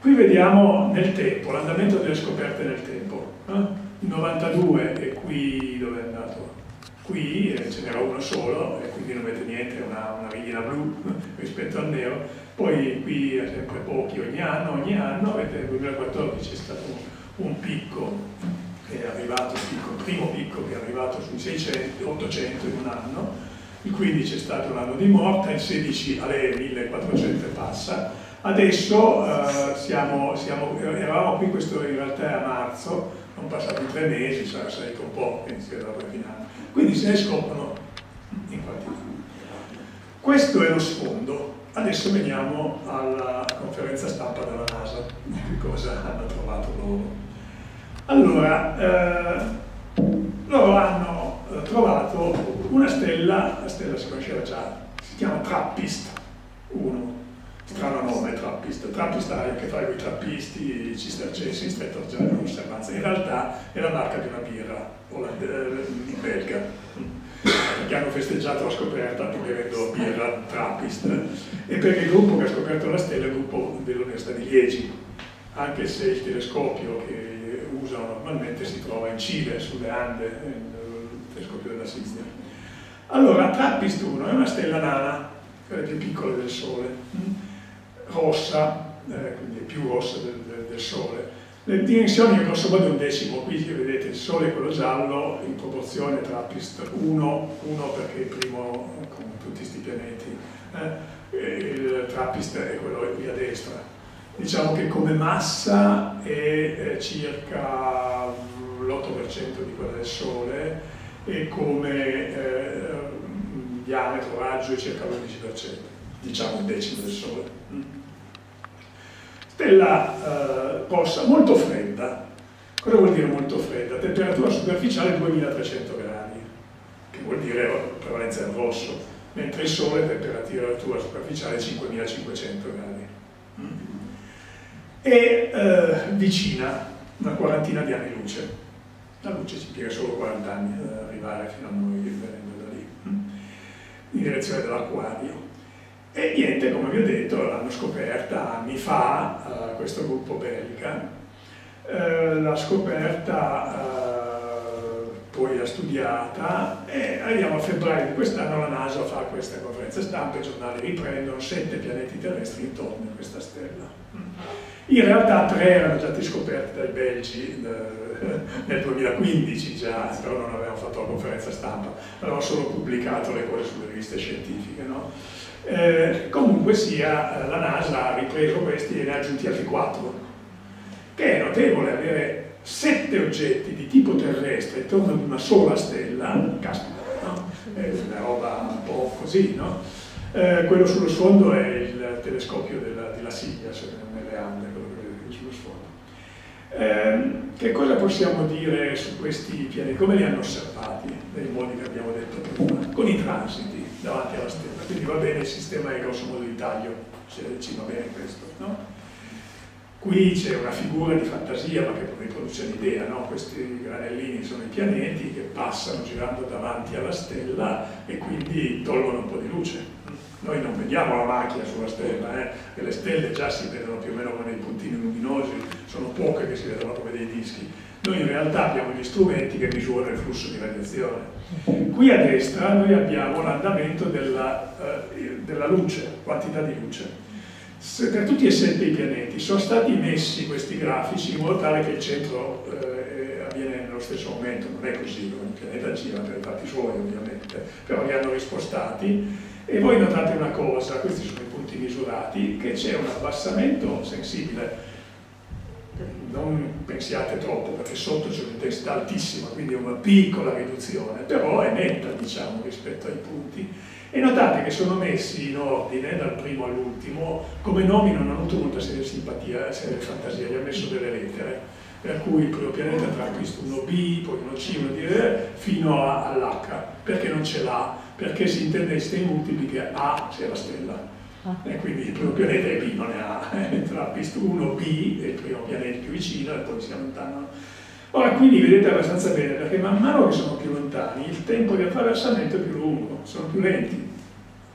[SPEAKER 1] Qui vediamo nel tempo, l'andamento delle scoperte nel tempo. Eh? Il 92 è qui dove è andato? Qui eh, ce n'era uno solo e quindi non vedete niente, è una, una righina blu rispetto al nero poi qui è sempre pochi ogni anno, ogni anno, avete nel 2014 c'è stato un picco che è arrivato, il, il primo picco che è arrivato sui 600, 800 in un anno, il 15 è stato un anno di morte, il 16 alle 1400 passa, adesso uh, siamo, siamo, eravamo qui, questo in realtà è a marzo, sono passati tre mesi, sarà salito un po', quindi si poi finale. Quindi se ne scoprono in quantità. Questo è lo sfondo, Adesso veniamo alla conferenza stampa della NASA, che cosa hanno trovato loro. Allora, eh, loro hanno eh, trovato una stella, la stella si conosceva già, si chiama Trappist 1, strano nome Trappist, Trappist ha a che fare con i trappisti cistercensi in stretto di osservanza, in realtà è la marca di una birra eh, belga. Che hanno festeggiato la scoperta bevendo birra Trappist. E perché il gruppo che ha scoperto la stella è il gruppo dell'Università di Liegi. Anche se il telescopio che usano normalmente si trova in Cile, sulle Ande, il telescopio della Sistia. Allora, Trappist 1 è una stella nana, quella più piccola del Sole, rossa, eh, quindi è più rossa del, del, del Sole. Le dimensioni grosso modo un decimo, qui vedete il Sole è quello giallo in proporzione Trappist 1, 1 perché il primo, come tutti questi pianeti, eh, il Trappist è quello qui a destra. Diciamo che come massa è eh, circa l'8% di quella del Sole e come eh, diametro, raggio è circa l'11%, diciamo un decimo del Sole. Stella eh, rossa, molto fredda. Cosa vuol dire molto fredda? Temperatura superficiale 2300 gradi, che vuol dire prevalenza del rosso, mentre il Sole temperatura superficiale 5500 gradi. E eh, vicina, una quarantina di anni luce. La luce ci piega solo 40 anni ad arrivare fino a noi venendo da lì, mm. in direzione dell'acquario. E niente, come vi ho detto, l'hanno scoperta anni fa uh, questo gruppo belga. Uh, l'ha scoperta, uh, poi l'ha studiata e arriviamo a febbraio di quest'anno la NASA fa questa conferenza stampa, i giornali riprendono sette pianeti terrestri intorno a questa stella. In realtà tre erano stati scoperti dai belgi nel 2015 già, però non avevamo fatto la conferenza stampa, avevamo solo pubblicato le cose sulle riviste scientifiche. No? Eh, comunque sia, eh, la NASA ha ripreso questi e ne ha aggiunti altri quattro, che è notevole avere sette oggetti di tipo terrestre intorno ad una sola stella, caspita, no? è una roba un po' così, no? Eh, quello sullo sfondo è il telescopio della, della Siglia, nelle Ande, quello che vedete sullo sfondo. Eh, che cosa possiamo dire su questi pianeti? Come li hanno osservati, nei modi che abbiamo detto prima? Con i transiti davanti alla stella. Quindi va bene il sistema è grosso modo di taglio, se ci va bene questo. No? Qui c'è una figura di fantasia, ma che riproduce l'idea, no? questi granellini sono i pianeti che passano girando davanti alla stella e quindi tolgono un po' di luce. Noi non vediamo la macchia sulla stella, eh? le stelle già si vedono più o meno come dei puntini luminosi, sono poche che si vedono come dei dischi. Noi in realtà abbiamo gli strumenti che misurano il flusso di radiazione Qui a destra noi abbiamo l'andamento della, eh, della, luce, quantità di luce. Se per tutti e sette i pianeti sono stati messi questi grafici in modo tale che il centro eh, avviene nello stesso momento, non è così, il pianeta gira per i fatti suoi ovviamente, però li hanno rispostati e voi notate una cosa, questi sono i punti misurati, che c'è un abbassamento sensibile non pensiate troppo perché sotto c'è un'intensità altissima, quindi è una piccola riduzione, però è netta diciamo rispetto ai punti. E notate che sono messi in ordine dal primo all'ultimo, come nomi non hanno avuto molta seria simpatia, seria fantasia, gli ha messo delle lettere, per cui il primo pianeta tra questo uno B, poi uno C, uno D, fino all'H, perché non ce l'ha? Perché si intende in multipli che A sia la stella. E quindi il primo pianeta è B, non è A, tra 1 B è il primo pianeta più vicino e poi si allontanano. Ora quindi vedete abbastanza bene perché man mano che sono più lontani il tempo di attraversamento è più lungo, sono più lenti,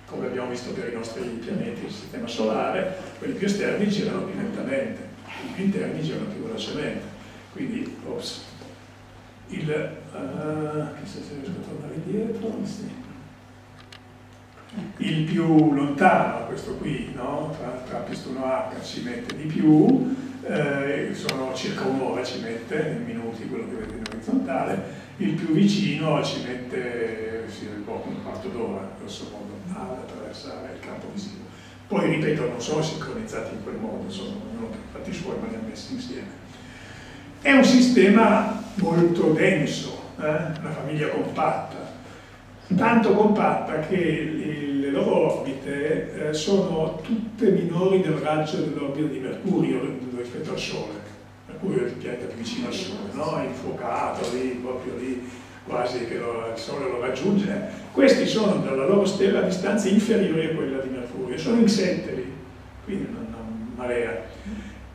[SPEAKER 1] come abbiamo visto per i nostri pianeti del sistema solare, quelli più esterni girano più lentamente, i più interni girano più velocemente. Quindi, ops, il, uh, chissà se riesco a tornare indietro, sì il più lontano, questo qui, no? tra, tra Pistuno H ci mette di più, eh, sono circa un'ora ci mette, in minuti quello che vedete in orizzontale, il più vicino ci mette sì, un quarto d'ora, grosso modo, ad attraversare il campo visivo. Poi, ripeto, non sono sincronizzati in quel modo, sono ognuno per fatti suoi, ma li ha messi insieme. È un sistema molto denso, eh? una famiglia compatta, tanto compatta che le loro orbite eh, sono tutte minori del raggio dell'orbita di Mercurio rispetto al Sole. Mercurio è il pianeta più vicino al Sole, no? infuocato lì, proprio lì, quasi che lo, il Sole lo raggiunge. Questi sono dalla loro stella a distanze inferiori a quella di Mercurio, sono insetteri, quindi una, una marea.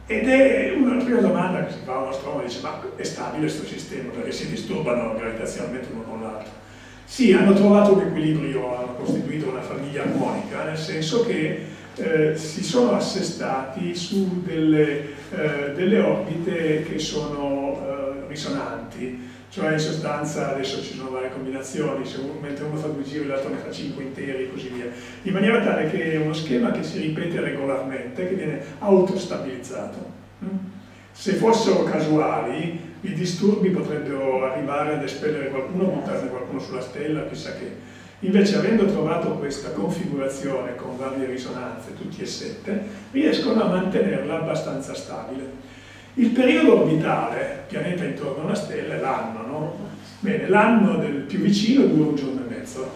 [SPEAKER 1] Ed è una prima domanda che si fa a un astronomo, dice ma è stabile questo sistema perché si disturbano gravitazionalmente uno con l'altro? Sì, hanno trovato un equilibrio, hanno costituito una famiglia armonica, nel senso che eh, si sono assestati su delle, eh, delle orbite che sono eh, risonanti, cioè in sostanza adesso ci sono varie combinazioni, uno, mentre uno fa due giri l'altro ne fa cinque interi e così via, in maniera tale che è uno schema che si ripete regolarmente, che viene autostabilizzato. Se fossero casuali, i disturbi potrebbero arrivare ad espellere qualcuno, buttarne qualcuno sulla stella, chissà che. Invece, avendo trovato questa configurazione con varie risonanze, tutti e sette, riescono a mantenerla abbastanza stabile. Il periodo orbitale, pianeta intorno a una stella, è l'anno, no? Bene, l'anno del più vicino dura un giorno e mezzo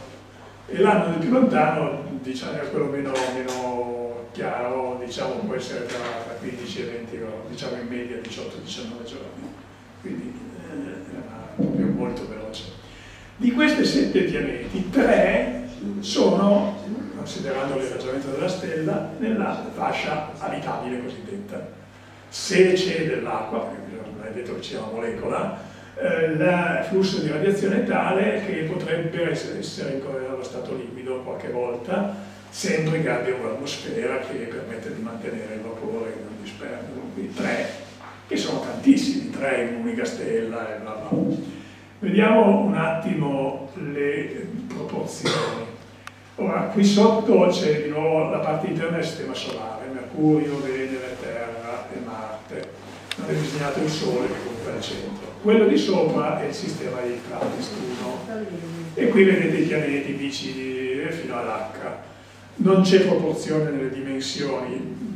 [SPEAKER 1] e l'anno del più lontano, diciamo, è quello meno, meno chiaro, diciamo, può essere tra 15 e 20, diciamo in media 18-19 giorni. Quindi eh, è proprio molto veloce. Di questi sette pianeti, tre sono, considerando il ragionamento della stella, nella fascia abitabile cosiddetta se c'è dell'acqua, perché non è detto che c'è una molecola, eh, il flusso di radiazione è tale che potrebbe essere in allo stato liquido qualche volta, sempre che abbia un'atmosfera che permette di mantenere il vapore non disperso. Quindi tre, che sono tantissimi, tre in un'unica stella e bla bla. Vediamo un attimo le proporzioni. Ora, qui sotto c'è di nuovo la parte interna del sistema solare, Mercurio, Venere, Terra e Marte. È disegnato il Sole che comunque è al centro. Quello di sopra è il sistema di Trappist 1 e qui vedete i pianeti vicini fino all'H. Non c'è proporzione nelle dimensioni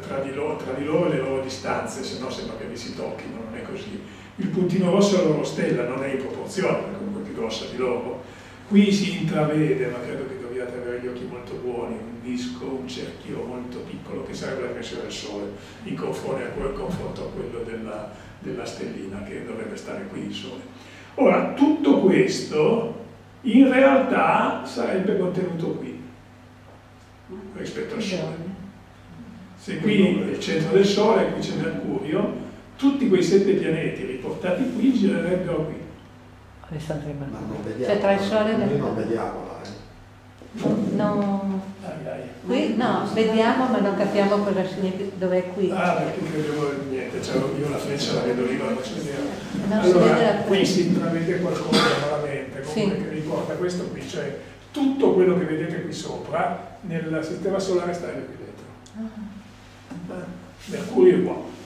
[SPEAKER 1] tra di, loro, tra di loro le loro distanze, se no sembra che vi si tocchino, non è così. Il puntino rosso è la loro stella, non è in proporzione, è comunque più grossa di loro. Qui si intravede, ma credo che dobbiate avere gli occhi molto buoni, un disco, un cerchio molto piccolo che sarebbe la dimensione del Sole, in confronto a, quel, confronto a quello della, della stellina che dovrebbe stare qui il Sole. Ora, tutto questo in realtà sarebbe contenuto qui, rispetto al Sole. Se qui è il centro del Sole, qui c'è Mercurio, tutti quei sette pianeti riportati qui girerebbero qui.
[SPEAKER 3] Alessandro
[SPEAKER 4] non vediamo.
[SPEAKER 3] Cioè tra il sole e
[SPEAKER 4] Noi
[SPEAKER 3] il
[SPEAKER 4] non vediamo là, eh.
[SPEAKER 3] No, qui no, vediamo ma non capiamo cosa significa, dov'è qui.
[SPEAKER 1] Ah, perché credevo niente, cioè io la freccia la vedo lì, ma non la faccio vedere.
[SPEAKER 3] No, si vede
[SPEAKER 1] allora, qui si intravede qualcosa malamente, comunque
[SPEAKER 3] Sì.
[SPEAKER 1] che riporta questo qui, cioè tutto quello che vedete qui sopra nel sistema solare sta qui dentro.
[SPEAKER 3] Ah.
[SPEAKER 1] Mercurio è qua.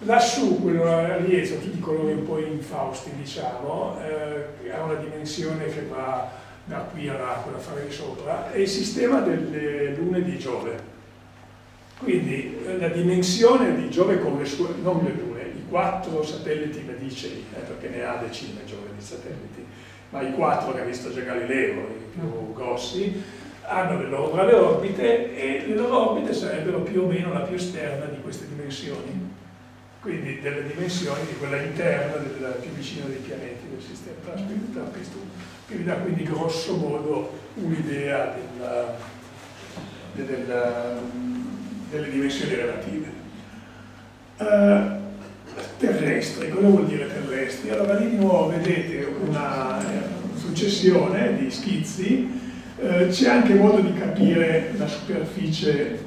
[SPEAKER 1] Lassù, quello lì sono tutti colori un po' infausti, diciamo, eh, ha una dimensione che va da qui alla quella fare di sopra, è il sistema delle lune di Giove. Quindi eh, la dimensione di Giove con le sue, non le lune, i quattro satelliti medicei, eh, perché ne ha decine Giove di satelliti, ma i quattro che ha visto già Galileo, i più grossi, hanno le loro brave orbite e le loro orbite sarebbero più o meno la più esterna di queste dimensioni quindi delle dimensioni di quella interna, della più vicina dei pianeti del sistema Trappist che vi dà quindi grosso modo un'idea delle dimensioni relative. Eh, terrestri, cosa vuol dire terrestri? Allora lì di nuovo vedete una eh, successione di schizzi, eh, c'è anche modo di capire la superficie,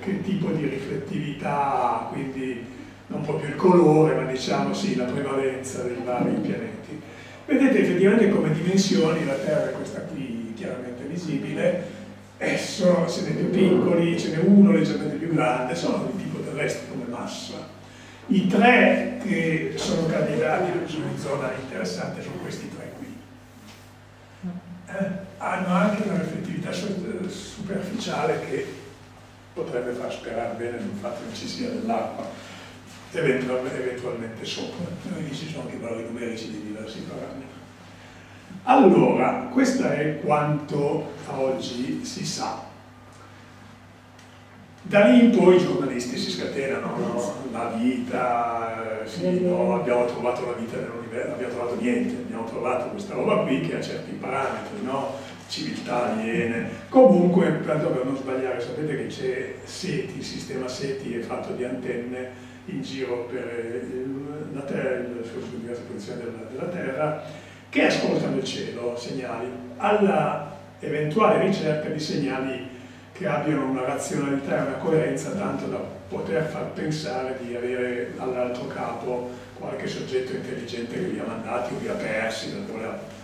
[SPEAKER 1] che tipo di riflettività ha, quindi non proprio il colore, ma diciamo sì, la prevalenza dei vari pianeti. Vedete effettivamente come dimensioni, la Terra è questa qui chiaramente visibile, e sono, n'è più piccoli, ce n'è uno leggermente più grande, sono di tipo terrestre come massa. I tre che sono candidati su una zona interessante sono questi. Eh, hanno anche una riflettività su- superficiale che potrebbe far sperare bene sul fatto che ci sia dell'acqua eventual- eventualmente sopra. Noi ci sono anche valori numerici di diversi parametri. Allora, questo è quanto a oggi si sa. Da lì in poi i giornalisti si scatenano, no? la vita, eh, sì, no, abbiamo trovato la vita nell'universo, abbiamo trovato niente, abbiamo trovato questa roba qui che ha certi parametri, no? civiltà aliene. Comunque, tanto per non sbagliare, sapete che c'è SETI, il sistema SETI è fatto di antenne in giro per il- la Terra, il- su diverse posizioni della, della Terra, che ascoltano il cielo, segnali, alla eventuale ricerca di segnali che abbiano una razionalità e una coerenza tanto da poter far pensare di avere all'altro capo qualche soggetto intelligente che li ha mandati o li ha persi,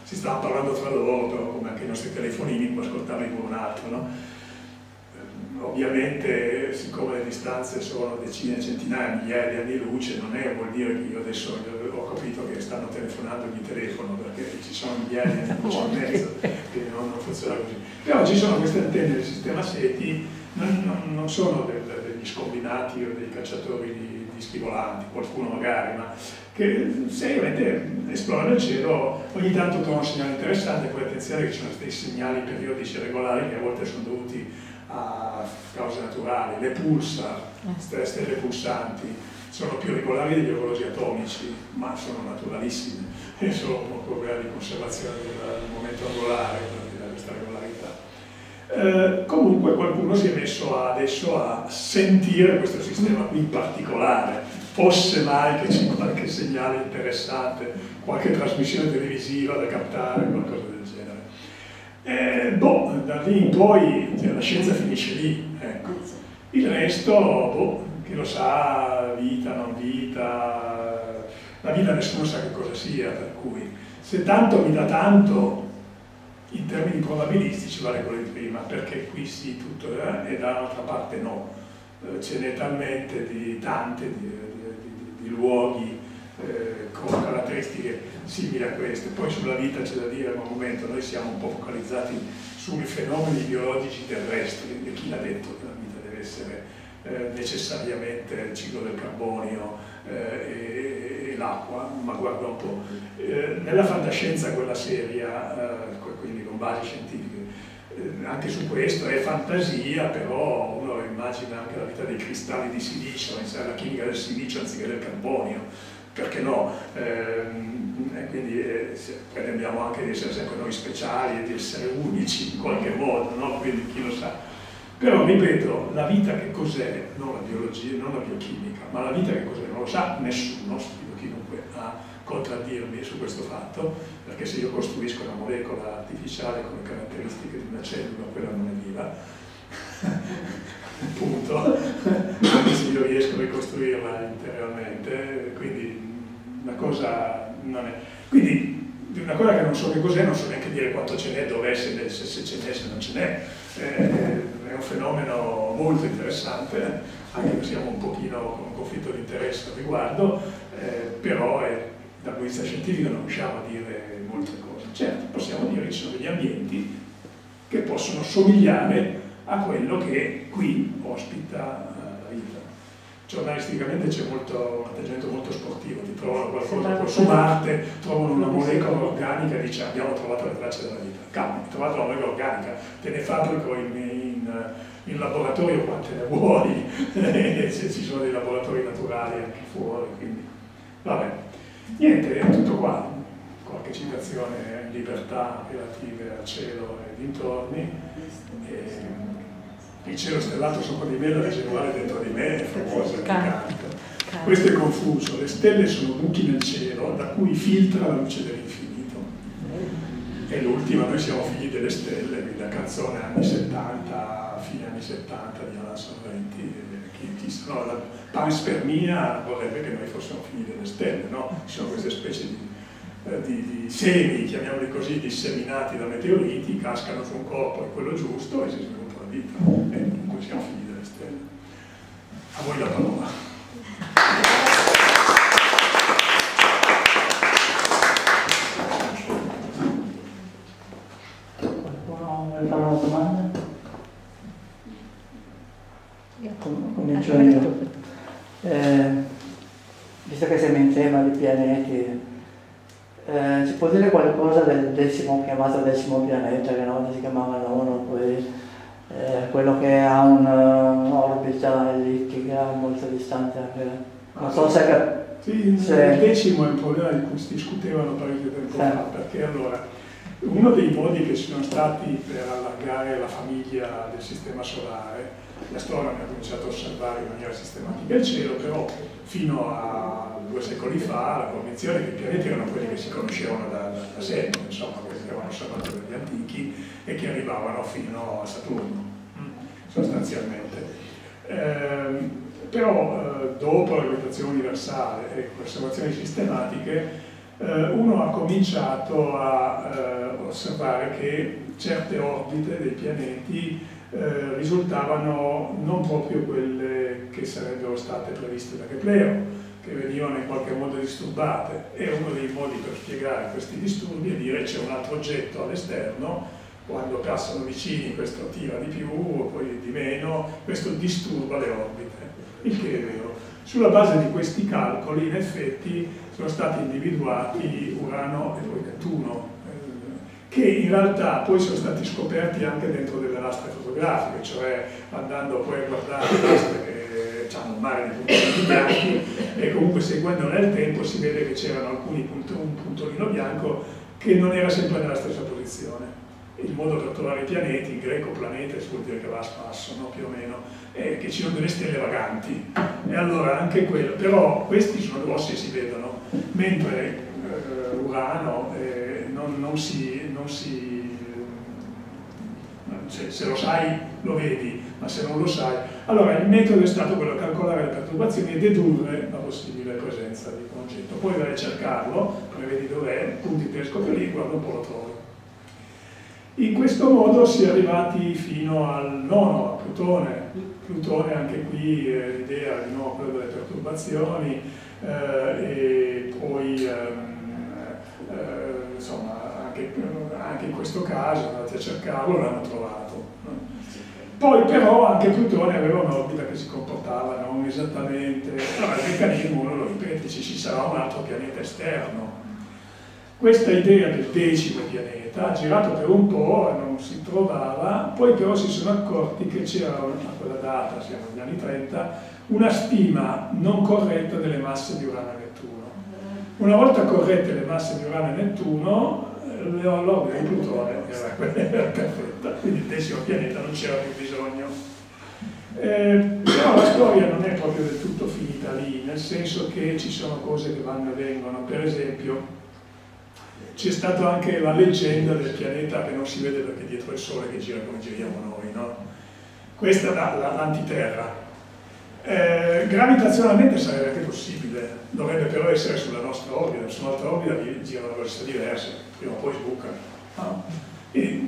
[SPEAKER 1] si stava parlando tra loro, come anche i nostri telefonini può ascoltarli con un altro. No? Ovviamente, siccome le distanze sono decine, centinaia, migliaia di anni luce, non è vuol dire che io adesso capito che stanno telefonando di telefono, perché ci sono migliaia di luce in mezzo, quindi non, non, funziona così. Però ci sono queste antenne del sistema SETI, non, non, non sono del, degli scombinati o dei cacciatori di dischi volanti, qualcuno magari, ma che seriamente esplorano il cielo, ogni tanto trovano un segnale interessante, poi attenzione che ci sono dei segnali periodici regolari che a volte sono dovuti a cause naturali, le pulsar, eh. stelle pulsanti, sono più regolari degli orologi atomici, ma sono naturalissime e sono un problema di conservazione del, momento angolare, questa regolarità. Eh, comunque qualcuno si è messo adesso a sentire questo sistema qui in particolare, fosse mai che c'è qualche segnale interessante, qualche trasmissione televisiva da captare, qualcosa del genere. Eh, boh, da lì in poi cioè, la scienza finisce lì. Ecco. Il resto, boh, chi lo sa, vita, non vita, la vita nessuno sa che cosa sia, per cui se tanto mi dà tanto, in termini probabilistici vale quello di prima, perché qui sì tutto eh, e dall'altra parte no. Eh, ce n'è talmente di tante di, di, di, di luoghi eh, con caratteristiche simili a queste. Poi sulla vita c'è da dire, ma un momento, noi siamo un po' focalizzati sui fenomeni biologici terrestri, e chi l'ha detto che la vita deve essere eh, necessariamente il ciclo del carbonio eh, e, e l'acqua, ma guarda un po'. Eh, nella fantascienza quella seria, eh, quindi con basi scientifiche, anche su questo è fantasia, però uno immagina anche la vita dei cristalli di silicio, la chimica del silicio anziché del carbonio, perché no? Ehm, e quindi pretendiamo anche di essere sempre noi speciali e di essere unici in qualche modo, no? quindi chi lo sa. Però ripeto, la vita che cos'è, non la biologia, non la biochimica, ma la vita che cos'è non lo sa nessuno, sfido chiunque a contraddirmi su questo fatto, perché se io costruisco una molecola artificiale con le caratteristiche di una cellula, quella non è viva, punto, anche se io riesco a ricostruirla interiormente, quindi una cosa non è... Quindi una cosa che non so che cos'è, non so neanche dire quanto ce n'è, dov'è, se, se, ce n'è, se non ce n'è, è un fenomeno molto interessante, anche se siamo un pochino con un conflitto di interesse al riguardo, eh, però è, dal punto di vista scientifico non riusciamo a dire molte cose. Certo, possiamo dire che ci sono degli ambienti che possono somigliare a quello che qui ospita eh. Giornalisticamente c'è molto, un atteggiamento molto sportivo, ti trovano qualcosa su Marte, trovano una molecola organica e dice abbiamo trovato le tracce della vita. Calma, hai trovato la molecola organica, te ne fabbrico in, in, in laboratorio quante ne vuoi, se ci sono dei laboratori naturali anche fuori, quindi vabbè. Niente, è tutto qua, qualche citazione libertà relative al cielo e dintorni. E, il cielo stellato sopra di me, la regionale dentro di me è famosa, canta. Questo è confuso, le stelle sono buchi nel cielo da cui filtra la luce dell'infinito. E l'ultima, noi siamo figli delle stelle, la canzone anni 70, fine anni 70 di Alan Sorrenti, chi, chi, no, la panspermia vorrebbe che noi fossimo figli delle stelle, no? Ci sono queste specie di, eh, di, di semi, chiamiamoli così, disseminati da meteoriti, cascano su un corpo, è quello giusto, e si sviluppano vita e dunque siamo figli delle stelle. A voi la parola.
[SPEAKER 4] Qualcuno vuole fare una domanda? Comincio io. Eh, visto che siamo in tema di pianeti, eh, ci può dire qualcosa del decimo, chiamato decimo pianeta, che una volta si chiamavano uno, poi eh, quello che ha un'orbita ellittica molto distante anche. Non so se...
[SPEAKER 1] Sì, se... il decimo è un problema di cui si discutevano parecchio tempo sì. fa, perché allora uno dei modi che ci sono stati per allargare la famiglia del sistema solare, l'astronomi ha cominciato a osservare in maniera sistematica il cielo, però fino a due secoli fa la convinzione che i pianeti erano quelli che si conoscevano da, da sempre, insomma, quelli che avevano osservato dagli antichi e che arrivavano fino a Saturno, sostanzialmente. Eh, però eh, dopo la gravitazione universale e le osservazioni sistematiche eh, uno ha cominciato a eh, osservare che certe orbite dei pianeti eh, risultavano non proprio quelle che sarebbero state previste da Keplero, che venivano in qualche modo disturbate e uno dei modi per spiegare questi disturbi è dire c'è un altro oggetto all'esterno quando passano vicini questo tira di più, poi di meno, questo disturba le orbite, il che è vero. Sulla base di questi calcoli, in effetti, sono stati individuati Urano e poi Nettuno, eh, che in realtà poi sono stati scoperti anche dentro delle lastre fotografiche, cioè andando poi a guardare le lastre che hanno un mare di puntini bianchi e comunque seguendo nel tempo si vede che c'erano alcuni punti, un puntolino bianco che non era sempre nella stessa posizione il modo per trovare i pianeti, in greco planetes vuol dire che va a spasso, no? più o meno, è che ci sono delle stelle vaganti. E allora anche quello, però questi sono grossi e si vedono, mentre eh, Urano eh, non, non, si, non si se, se, lo sai lo vedi, ma se non lo sai, allora il metodo è stato quello di calcolare le perturbazioni e dedurre la possibile presenza di un oggetto. Poi vai a cercarlo, poi vedi dov'è, punti telescopio lì, guarda un po' lo trovi. In questo modo si è arrivati fino al nono, a Plutone. Plutone anche qui eh, l'idea di nuovo quella delle perturbazioni eh, e poi ehm, eh, insomma anche, anche, in questo caso andati a cercarlo l'hanno trovato. Poi però anche Plutone aveva un'orbita che si comportava non esattamente, allora il meccanismo uno lo ripete, ci sarà un altro pianeta esterno. Questa idea del decimo pianeta ha girato per un po' non si trovava, poi però si sono accorti che c'era a quella data, siamo negli anni 30, una stima non corretta delle masse di Urano e Nettuno. Una volta corrette le masse di Urano e Nettuno, l'orbita di Plutone era, era perfetta, quindi il decimo pianeta non c'era più bisogno. Eh, però la storia non è proprio del tutto finita lì, nel senso che ci sono cose che vanno e vengono, per esempio c'è stata anche la leggenda del pianeta che non si vede perché dietro il Sole che gira come giriamo noi, no? Questa è l'antiterra. Eh, gravitazionalmente sarebbe anche possibile, dovrebbe però essere sulla nostra orbita, su un'altra orbita girano velocità diverse, prima o poi sbucano. No?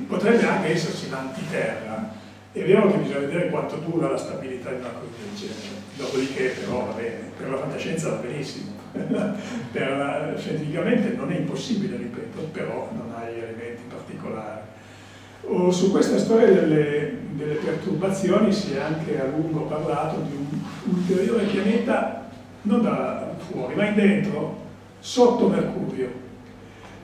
[SPEAKER 1] potrebbe anche esserci l'antiterra. È vero che bisogna vedere quanto dura la stabilità di una cosa del genere, dopodiché però va bene, per la fantascienza va benissimo per, scientificamente non è impossibile, ripeto, però non hai elementi particolari. O su questa storia delle, delle, perturbazioni si è anche a lungo parlato di un ulteriore pianeta, non da fuori, ma in dentro, sotto Mercurio.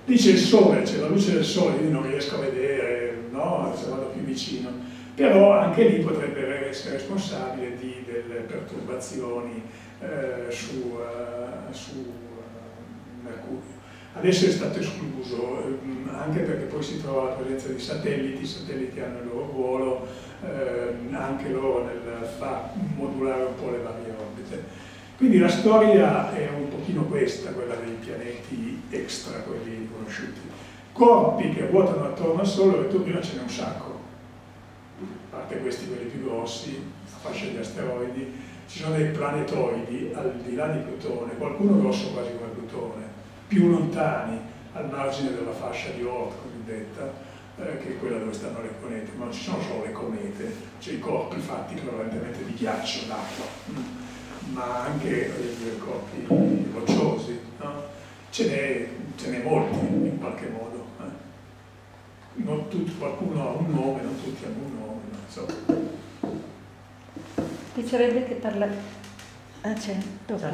[SPEAKER 1] Dice il Sole, c'è la luce del Sole, quindi non riesco a vedere, no? se vado più vicino, però anche lì potrebbe essere responsabile di delle perturbazioni eh, su, uh, su uh, Mercurio. Adesso è stato escluso, ehm, anche perché poi si trova la presenza di satelliti, i satelliti hanno il loro ruolo, ehm, anche loro nel far modulare un po' le varie orbite. Quindi la storia è un pochino questa, quella dei pianeti extra, quelli conosciuti. Corpi che ruotano attorno al Sole, ho detto prima ce n'è un sacco, a parte questi quelli più grossi, la fascia di asteroidi, ci sono dei planetoidi al di là di Plutone, qualcuno grosso quasi come Plutone, più lontani al margine della fascia di Oort cosiddetta, eh, che è quella dove stanno le comete, ma non ci sono solo le comete, c'è i corpi fatti prevalentemente di ghiaccio, d'acqua, mm, ma anche corpi rocciosi, no? ce n'è molti in qualche modo. Eh? Non tutti, qualcuno ha un nome, non tutti hanno un nome, ma insomma.
[SPEAKER 3] Piacerebbe che parla... Ah, c'è, dopo.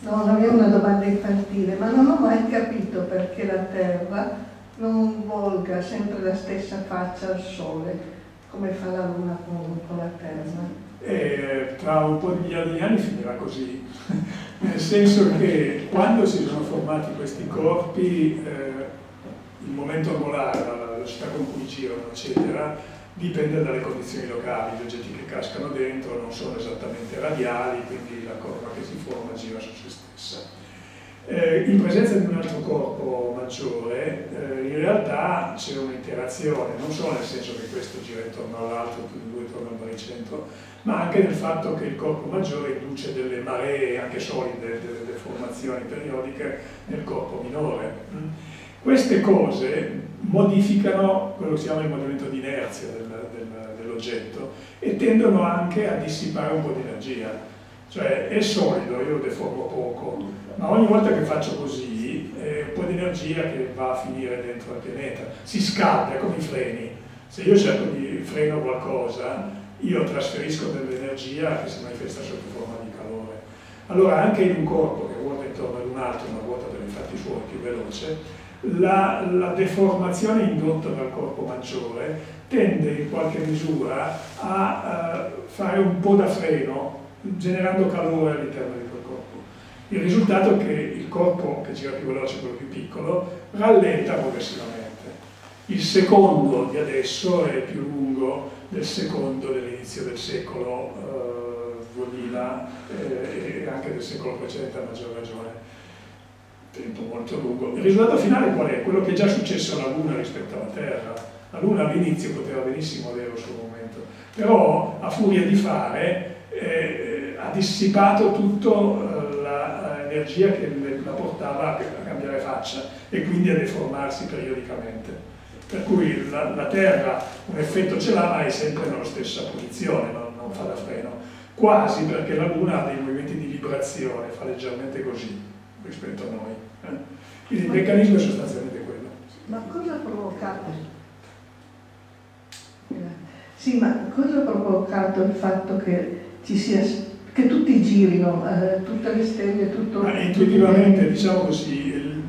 [SPEAKER 5] No, non è una domanda infantile, ma non ho mai capito perché la Terra non volga sempre la stessa faccia al Sole, come fa la Luna con, con la Terra.
[SPEAKER 1] E tra un po' di miliardi di anni finirà così, nel senso che quando si sono formati questi corpi, eh, il momento angolare, la velocità con cui girano, eccetera, dipende dalle condizioni locali, gli oggetti che cascano dentro non sono esattamente radiali, quindi la corba che si forma gira su se stessa. Eh, in presenza di un altro corpo maggiore, eh, in realtà c'è un'interazione, non solo nel senso che questo gira intorno all'altro, tutti e due tornano baricentro, ma anche nel fatto che il corpo maggiore induce delle maree anche solide, delle deformazioni periodiche nel corpo minore. Mm. Queste cose modificano quello che si chiama il movimento di inerzia del, del, dell'oggetto e tendono anche a dissipare un po' di energia. Cioè è solido, io deformo poco, ma ogni volta che faccio così è un po' di energia che va a finire dentro la pianeta, si scalda, è come i freni. Se io cerco di freno qualcosa, io trasferisco dell'energia che si manifesta sotto forma di calore. Allora anche in un corpo che ruota intorno ad un altro, ma ruota per i fatti suoi più veloce, la, la, deformazione indotta dal corpo maggiore tende in qualche misura a uh, fare un po' da freno, generando calore all'interno di quel corpo. Il risultato è che il corpo che gira più veloce, quello più piccolo, rallenta progressivamente. Il secondo di adesso è più lungo del secondo dell'inizio del secolo eh, 2000 eh, e anche del secolo precedente a maggior ragione tempo molto lungo. Il risultato finale qual è? Quello che è già successo alla Luna rispetto alla Terra. La Luna all'inizio poteva benissimo avere il suo momento, però a furia di fare eh, ha dissipato tutta l'energia che la portava a cambiare faccia e quindi a deformarsi periodicamente. Per cui la, la Terra un effetto ce l'ha ma è sempre nella stessa posizione, non, non fa da freno. Quasi perché la Luna ha dei movimenti di vibrazione, fa leggermente così rispetto a noi. Eh? Quindi il meccanismo è sostanzialmente quello.
[SPEAKER 5] Ma cosa ha provocato? Sì, ma cosa ha provocato il fatto che ci sia che tutti girino, eh, tutte le stelle, tutto...
[SPEAKER 1] Ma intuitivamente, diciamo così,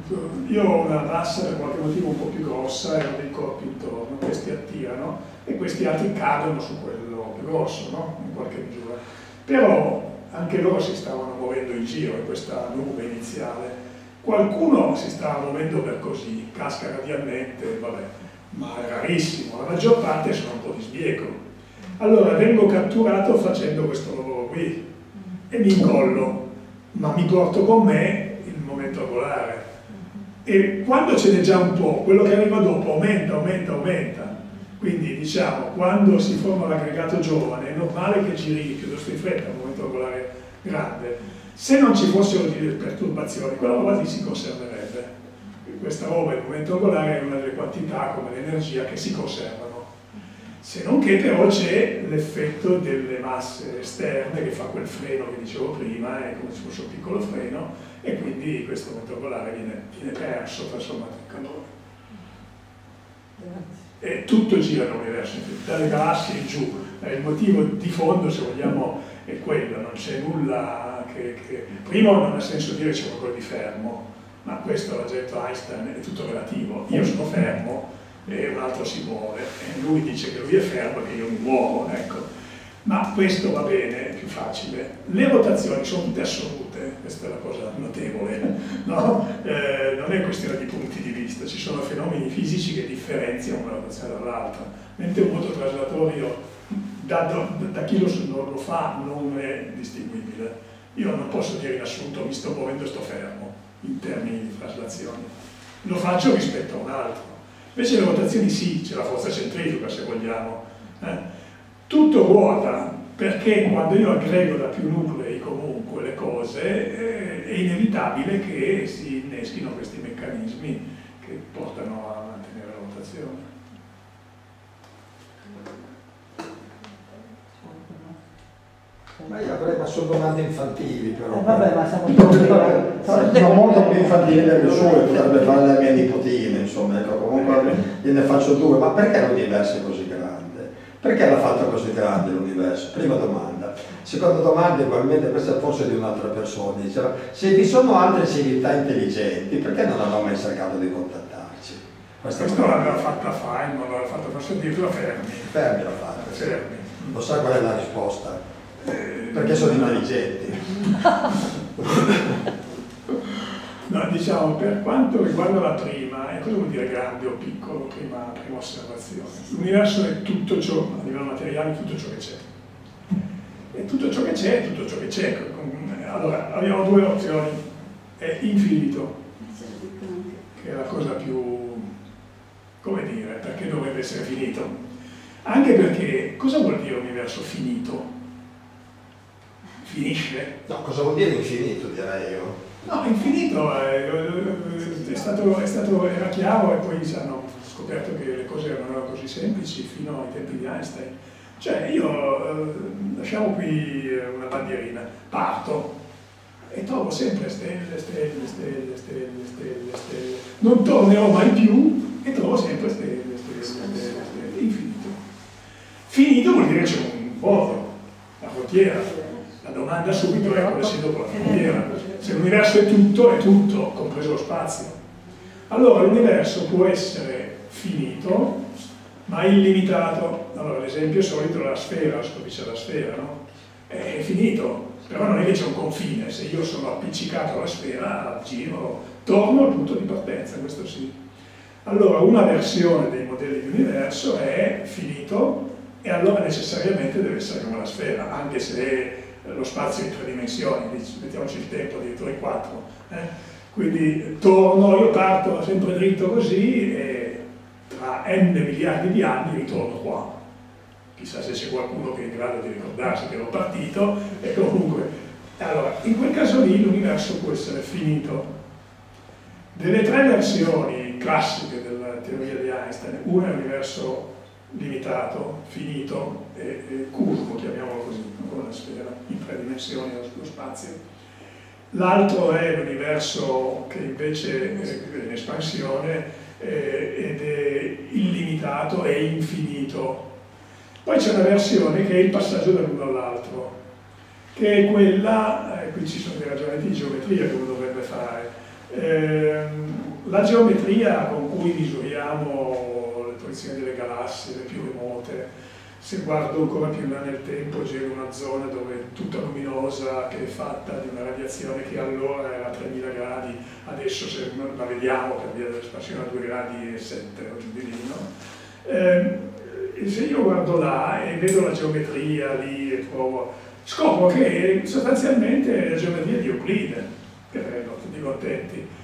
[SPEAKER 1] io ho una massa per qualche motivo un po' più grossa e ho dei corpi intorno, questi attirano e questi altri cadono su quello più grosso, no? In qualche misura. Però anche loro si stavano muovendo in giro in questa nube iniziale. Qualcuno si stava muovendo per così, casca radialmente, vabbè, ma è rarissimo, la maggior parte sono un po' di sbieco. Allora vengo catturato facendo questo lavoro qui e mi incollo, ma mi porto con me il momento angolare. E quando ce n'è già un po', quello che arriva dopo aumenta, aumenta, aumenta. Quindi diciamo, quando si forma l'aggregato giovane è normale che giri piuttosto in fretta, un momento angolare grande. Se non ci fossero delle perturbazioni, quella roba lì si conserverebbe. Questa roba, il momento angolare, è una delle quantità come l'energia che si conservano. Se non che però c'è l'effetto delle masse esterne che fa quel freno che dicevo prima, è come se fosse un piccolo freno, e quindi questo momento angolare viene, viene perso, trasformato in calore. E tutto gira nell'universo, dalle galassie in giù. il motivo di fondo, se vogliamo, è quello, non c'è nulla che, che... Prima non ha senso dire c'è qualcosa di fermo, ma questo l'ha detto Einstein, è tutto relativo. Io sono fermo e un altro si muove, e lui dice che lui è fermo e che io mi muovo, ecco. Ma questo va bene, è più facile. Le rotazioni sono tutte assolute, questa è la cosa notevole, no? eh, non è questione di punti di vista, ci sono fenomeni fisici che differenziano una rotazione dall'altra, mentre un mototraslatorio da, da, chi lo, lo, fa non è distinguibile. Io non posso dire in assoluto mi sto muovendo e sto fermo in termini di traslazione. Lo faccio rispetto a un altro. Invece le rotazioni sì, c'è la forza centrifuga se vogliamo. Eh? Tutto ruota perché quando io aggrego da più nuclei comunque le cose eh, è inevitabile che si inneschino questi meccanismi che portano a mantenere la rotazione.
[SPEAKER 6] Ma io avrei ma sono domande infantili però.
[SPEAKER 4] Eh, vabbè, ma siamo
[SPEAKER 6] tutti sono molto più infantili delle sue, potrebbe fare la mia nipotina, insomma, ecco, comunque gliene faccio due, ma perché l'universo è così grande? Perché l'ha fatto così grande l'universo? Prima domanda. Seconda domanda, probabilmente questa è forse di un'altra persona, diceva, se vi sono altre civiltà intelligenti, perché non hanno mai cercato di contattarci?
[SPEAKER 1] Questa Questo l'aveva fatta Feynman, l'aveva fatta forse addirittura Fermi.
[SPEAKER 6] Fermi l'ha fatta. Fermi. Lo sa qual è la risposta? Perché sono intelligenti.
[SPEAKER 1] No, diciamo, per quanto riguarda la prima, e cosa vuol dire grande o piccolo, prima, prima osservazione? L'universo è tutto ciò, a livello materiale, tutto ciò che c'è. E tutto ciò che c'è è tutto ciò che c'è. Allora, abbiamo due opzioni. è infinito, che è la cosa più, come dire, perché dovrebbe essere finito. Anche perché, cosa vuol dire universo finito? Finisce?
[SPEAKER 6] No, cosa vuol dire infinito, direi io?
[SPEAKER 1] No, infinito eh, è stato, è stato, era chiaro e poi si hanno scoperto che le cose non erano così semplici fino ai tempi di Einstein. Cioè io, eh, lasciamo qui una bandierina, parto e trovo sempre stelle, stelle, stelle, stelle, stelle, stelle. Non tornerò mai più e trovo sempre stelle, stelle, stelle, stelle, infinito. Finito vuol dire c'è un vuoto, la frontiera. Domanda subito è quale sia dopo la frontiera. Se l'universo è tutto, è tutto, compreso lo spazio. Allora l'universo può essere finito, ma illimitato. Allora l'esempio solito è la sfera, lo dice la sfera, no? È finito, però non è che c'è un confine, se io sono appiccicato alla sfera, giro, torno al punto di partenza, questo sì. Allora una versione dei modelli di universo è finito e allora necessariamente deve essere come la sfera, anche se lo spazio in tre dimensioni, mettiamoci il tempo addirittura in quattro. Eh? Quindi torno, io parto sempre dritto così e tra n miliardi di anni ritorno qua chissà se c'è qualcuno che è in grado di ricordarsi che ero partito, e comunque, allora, in quel caso lì l'universo può essere finito. Delle tre versioni classiche della teoria di Einstein, una è l'universo limitato, finito e, e curvo, chiamiamolo così, con la sfera, in tre dimensioni lo spazio. L'altro è l'universo che invece è in espansione eh, ed è illimitato e infinito, poi c'è una versione che è il passaggio dall'uno all'altro, che è quella, eh, qui ci sono dei ragionamenti di geometria che uno dovrebbe fare, eh, la geometria con cui misuriamo posizioni delle galassie, le più remote, se guardo ancora più in là nel tempo c'è una zona dove è tutta luminosa, che è fatta di una radiazione che allora era a 3000 gradi, adesso se la vediamo per via dell'espansione a 2 gradi e 7 o giù di lì, no? eh, se io guardo là e vedo la geometria lì e trovo, scopro che sostanzialmente è la geometria di Euclide, che prendo tutti contenti.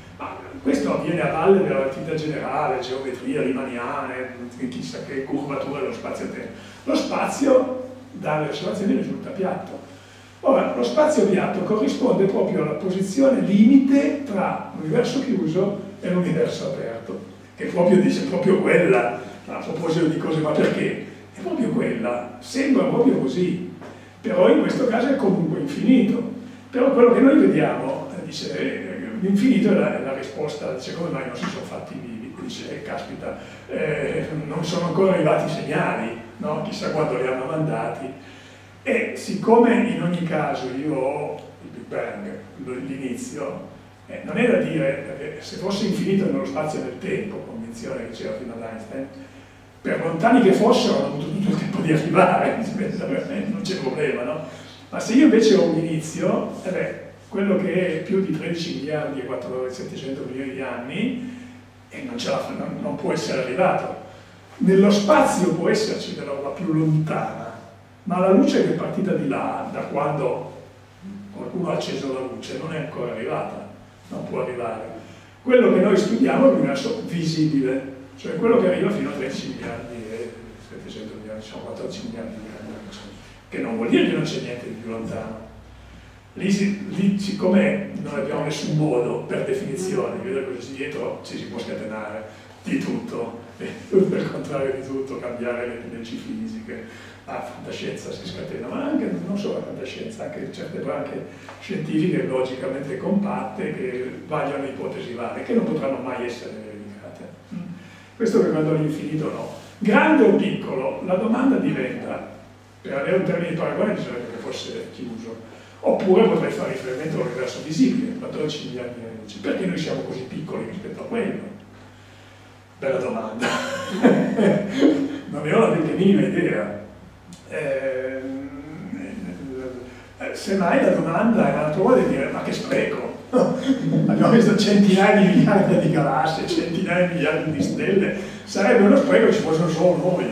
[SPEAKER 1] Questo avviene a valle della relatività generale, geometria rimaniane, chissà che curvatura dello spazio-tempo. Lo spazio, dalle osservazioni, risulta piatto. Ora, lo spazio piatto corrisponde proprio alla posizione limite tra l'universo chiuso e l'universo aperto, che proprio dice proprio quella a proposito di cose, ma perché? È proprio quella, sembra proprio così, però in questo caso è comunque infinito. Però quello che noi vediamo, dice, l'infinito è la, risposta, come mai non si sono fatti vivi? Dice, eh, caspita, eh, non sono ancora arrivati i segnali, no? chissà quando li hanno mandati. E siccome in ogni caso io ho il Big Bang, l'inizio, eh, non è da dire, se fosse infinito nello spazio e nel tempo, convinzione che c'era fino ad Einstein, per lontani che fossero hanno avuto tutto il tempo di arrivare, non c'è problema, no? Ma se io invece ho un inizio, eh beh, quello che è più di 13 miliardi e 700 milioni di anni, e non, non, non, può essere arrivato. Nello spazio può esserci della roba più lontana, ma la luce che è partita di là, da quando qualcuno ha acceso la luce, non è ancora arrivata, non può arrivare. Quello che noi studiamo è l'universo visibile, cioè quello che arriva fino a 13 miliardi e 700 miliardi, sono 14 miliardi di anni, che non vuol dire che non c'è niente di più lontano. Lì, lì, siccome non abbiamo nessun modo, per definizione, di vedere così dietro, ci si può scatenare di tutto, tutto il contrario di tutto, cambiare le leggi fisiche, la fantascienza si scatena, ma anche non solo la fantascienza, anche certe branche scientifiche logicamente compatte che vagliano ipotesi varie, che non potranno mai essere questo per quanto all'infinito no. Grande o piccolo, la domanda diventa, per avere un termine di paragone bisognerebbe che fosse chiuso, oppure potrei fare riferimento all'universo visibile, 14 miliardi di luce. Perché noi siamo così piccoli rispetto a quello? Bella domanda. non ne ho la minima idea. Eh, eh, semmai la domanda è modo di dire ma che spreco abbiamo visto centinaia di miliardi di galassie, centinaia di miliardi di stelle, sarebbe uno spreco ci fossero solo noi.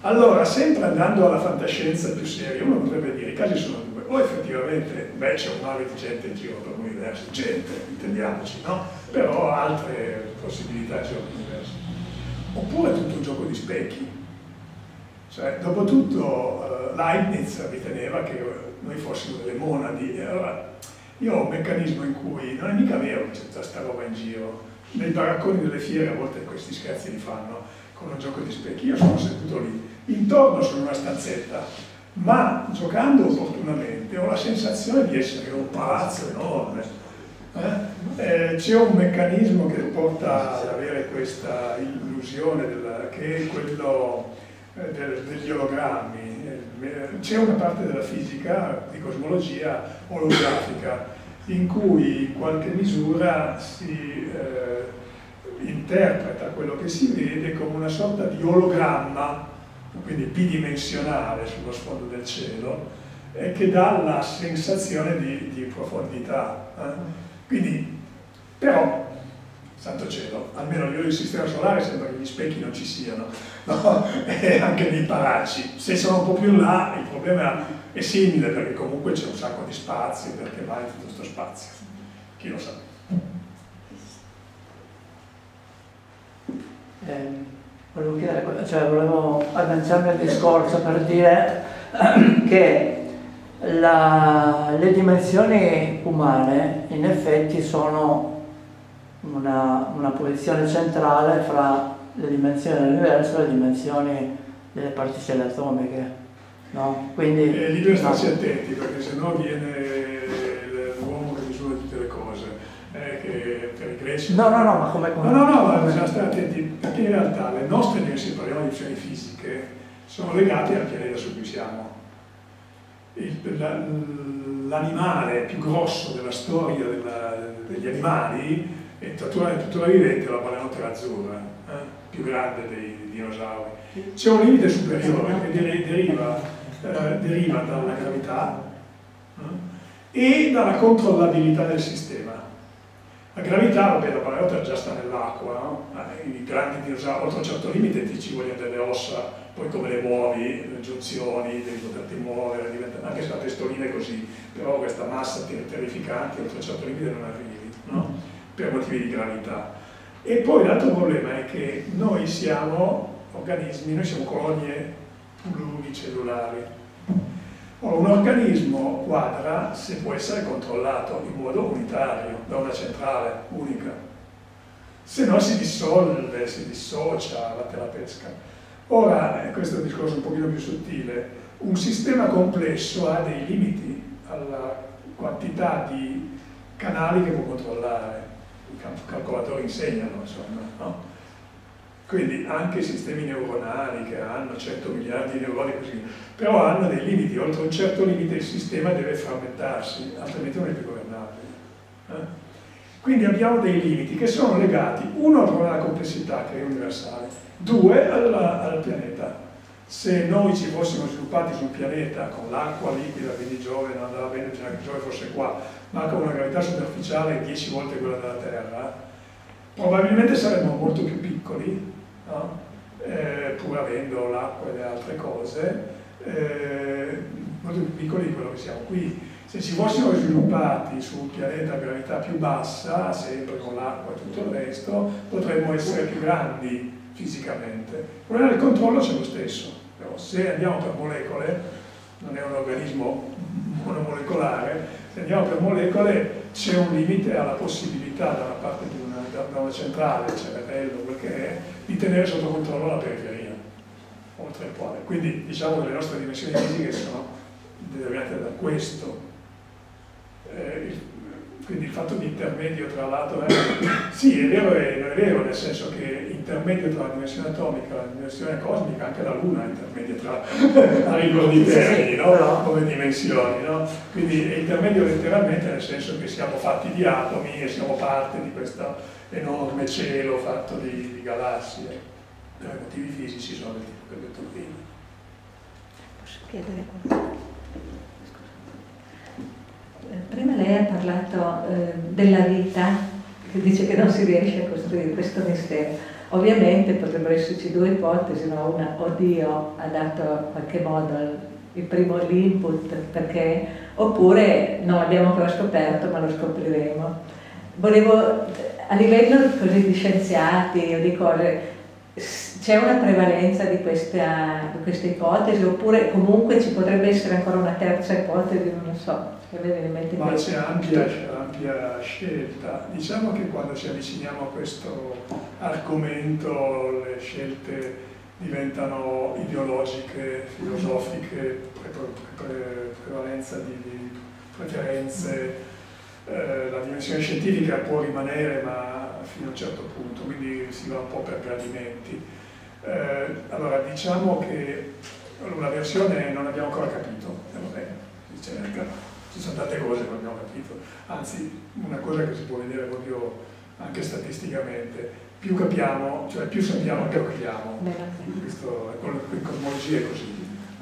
[SPEAKER 1] Allora, sempre andando alla fantascienza più seria, uno potrebbe dire, i casi sono due. O effettivamente, beh c'è un mare di gente in giro per l'universo, gente, intendiamoci, no? Però altre possibilità c'è l'universo. Oppure tutto un gioco di specchi. Cioè, dopo tutto uh, Leibniz riteneva che noi fossimo delle monadi, allora io ho un meccanismo in cui non è mica vero che c'è tutta questa roba in giro. Nei baracconi delle fiere a volte questi scherzi li fanno con un gioco di specchi. Io sono seduto lì, intorno sono una stanzetta, ma giocando opportunamente ho la sensazione di essere un palazzo enorme. Eh? Eh, c'è un meccanismo che porta ad avere questa illusione della, che è quello eh, del, degli ologrammi. Eh, c'è una parte della fisica, di cosmologia olografica, in cui in qualche misura si eh, interpreta quello che si vede come una sorta di ologramma quindi bidimensionale sullo sfondo del cielo, e che dà la sensazione di, di profondità. Eh? Quindi, però, santo cielo, almeno io del sistema solare sembra che gli specchi non ci siano, no? e anche nei paraggi. Se sono un po' più in là, il problema è simile, perché comunque c'è un sacco di spazio, perché vai tutto questo spazio. Chi lo sa?
[SPEAKER 4] Eh. Volevo, chiedere, cioè volevo agganciarmi al discorso per dire che la, le dimensioni umane in effetti sono una, una, posizione centrale fra le dimensioni dell'universo e le dimensioni delle particelle atomiche. No? Quindi,
[SPEAKER 1] e lì bisogna starci attenti perché sennò viene l'uomo che misura tutte le cose eh, che greci...
[SPEAKER 4] No, no, no, ma come... come
[SPEAKER 1] no, no, no, ma bisogna stare attenti, perché in realtà le nostre dimensioni, parliamo di dimensioni fisiche, sono legate al pianeta su cui siamo. L'animale più grosso della storia della, degli animali è tuttora, tuttora vivente la balenottera azzurra, eh? più grande dei dinosauri. C'è un limite superiore che deriva, eh, deriva dalla gravità eh? e dalla controllabilità del sistema. La gravità, vabbè, la paradotta già sta nell'acqua, no? i grandi dinosauri, oltre a un certo limite ti ci vogliono delle ossa, poi come le muovi, le giunzioni, devi poterti muovere, anche se la testolina è così, però questa massa terrificante, oltre a un certo limite non arrivi, no? per motivi di gravità. E poi l'altro problema è che noi siamo organismi, noi siamo colonie pluricellulari, un organismo quadra se può essere controllato in modo unitario, da una centrale unica. Se no si dissolve, si dissocia, la pesca. Ora, questo è un discorso un pochino più sottile, un sistema complesso ha dei limiti alla quantità di canali che può controllare. I calcolatori insegnano, insomma, no? Quindi anche sistemi neuronali che hanno 100 miliardi di neuroni così, però hanno dei limiti, oltre un certo limite il sistema deve frammentarsi, altrimenti non è più governabile. Eh? Quindi abbiamo dei limiti che sono legati, uno al problema della complessità che è universale, due alla, al pianeta. Se noi ci fossimo sviluppati sul pianeta con l'acqua liquida, quindi Giove non andava bene, bisogna che Giove fosse qua, ma con una gravità superficiale 10 volte quella della Terra, probabilmente saremmo molto più piccoli no? eh, pur avendo l'acqua e le altre cose, eh, molto più piccoli di quello che siamo qui. Se ci fossimo sviluppati su un pianeta a gravità più bassa, sempre con l'acqua e tutto il resto, potremmo essere più grandi fisicamente. Il problema del controllo c'è lo stesso, però se andiamo per molecole, non è un organismo monomolecolare, se andiamo per molecole c'è un limite alla possibilità da una parte di da una centrale, il cervello, quel che è, di tenere sotto controllo la periferia, oltre il quale. Quindi diciamo che le nostre dimensioni fisiche sono determinate da questo. Eh, quindi il fatto di intermedio tra l'altro è... sì, è vero e non è vero, nel senso che intermedio tra la dimensione atomica e la dimensione cosmica, anche la Luna è intermedia tra a rigor di termini, no? come dimensioni. No? Quindi è intermedio letteralmente nel senso che siamo fatti di atomi e siamo parte di questo enorme cielo fatto di, di galassie. Per motivi fisici sono ho detto prima.
[SPEAKER 3] Posso chiedere qualcosa? Eh, prima lei ha parlato eh, della vita, che dice che non si riesce a costruire questo mistero. Ovviamente potrebbero esserci due ipotesi, no? una o Dio ha dato in qualche modo il primo l'input, perché, oppure non l'abbiamo ancora scoperto ma lo scopriremo. Volevo, a livello così di scienziati o di cose, c'è una prevalenza di questa, di questa, ipotesi oppure comunque ci potrebbe essere ancora una terza ipotesi, non lo so.
[SPEAKER 1] Ma c'è ampia, ampia, scelta. Diciamo che quando ci avviciniamo a questo argomento le scelte diventano ideologiche, filosofiche, pre, pre, prevalenza di, di preferenze. Eh, la dimensione scientifica può rimanere ma fino a un certo punto, quindi si va un po' per gradimenti. Eh, allora, diciamo che una versione non abbiamo ancora capito, vabbè, si cerca ci sono tante cose che non abbiamo capito, anzi una cosa che si può vedere proprio anche statisticamente, più capiamo, cioè più sappiamo che capiamo, questo, con le cosmologie è così,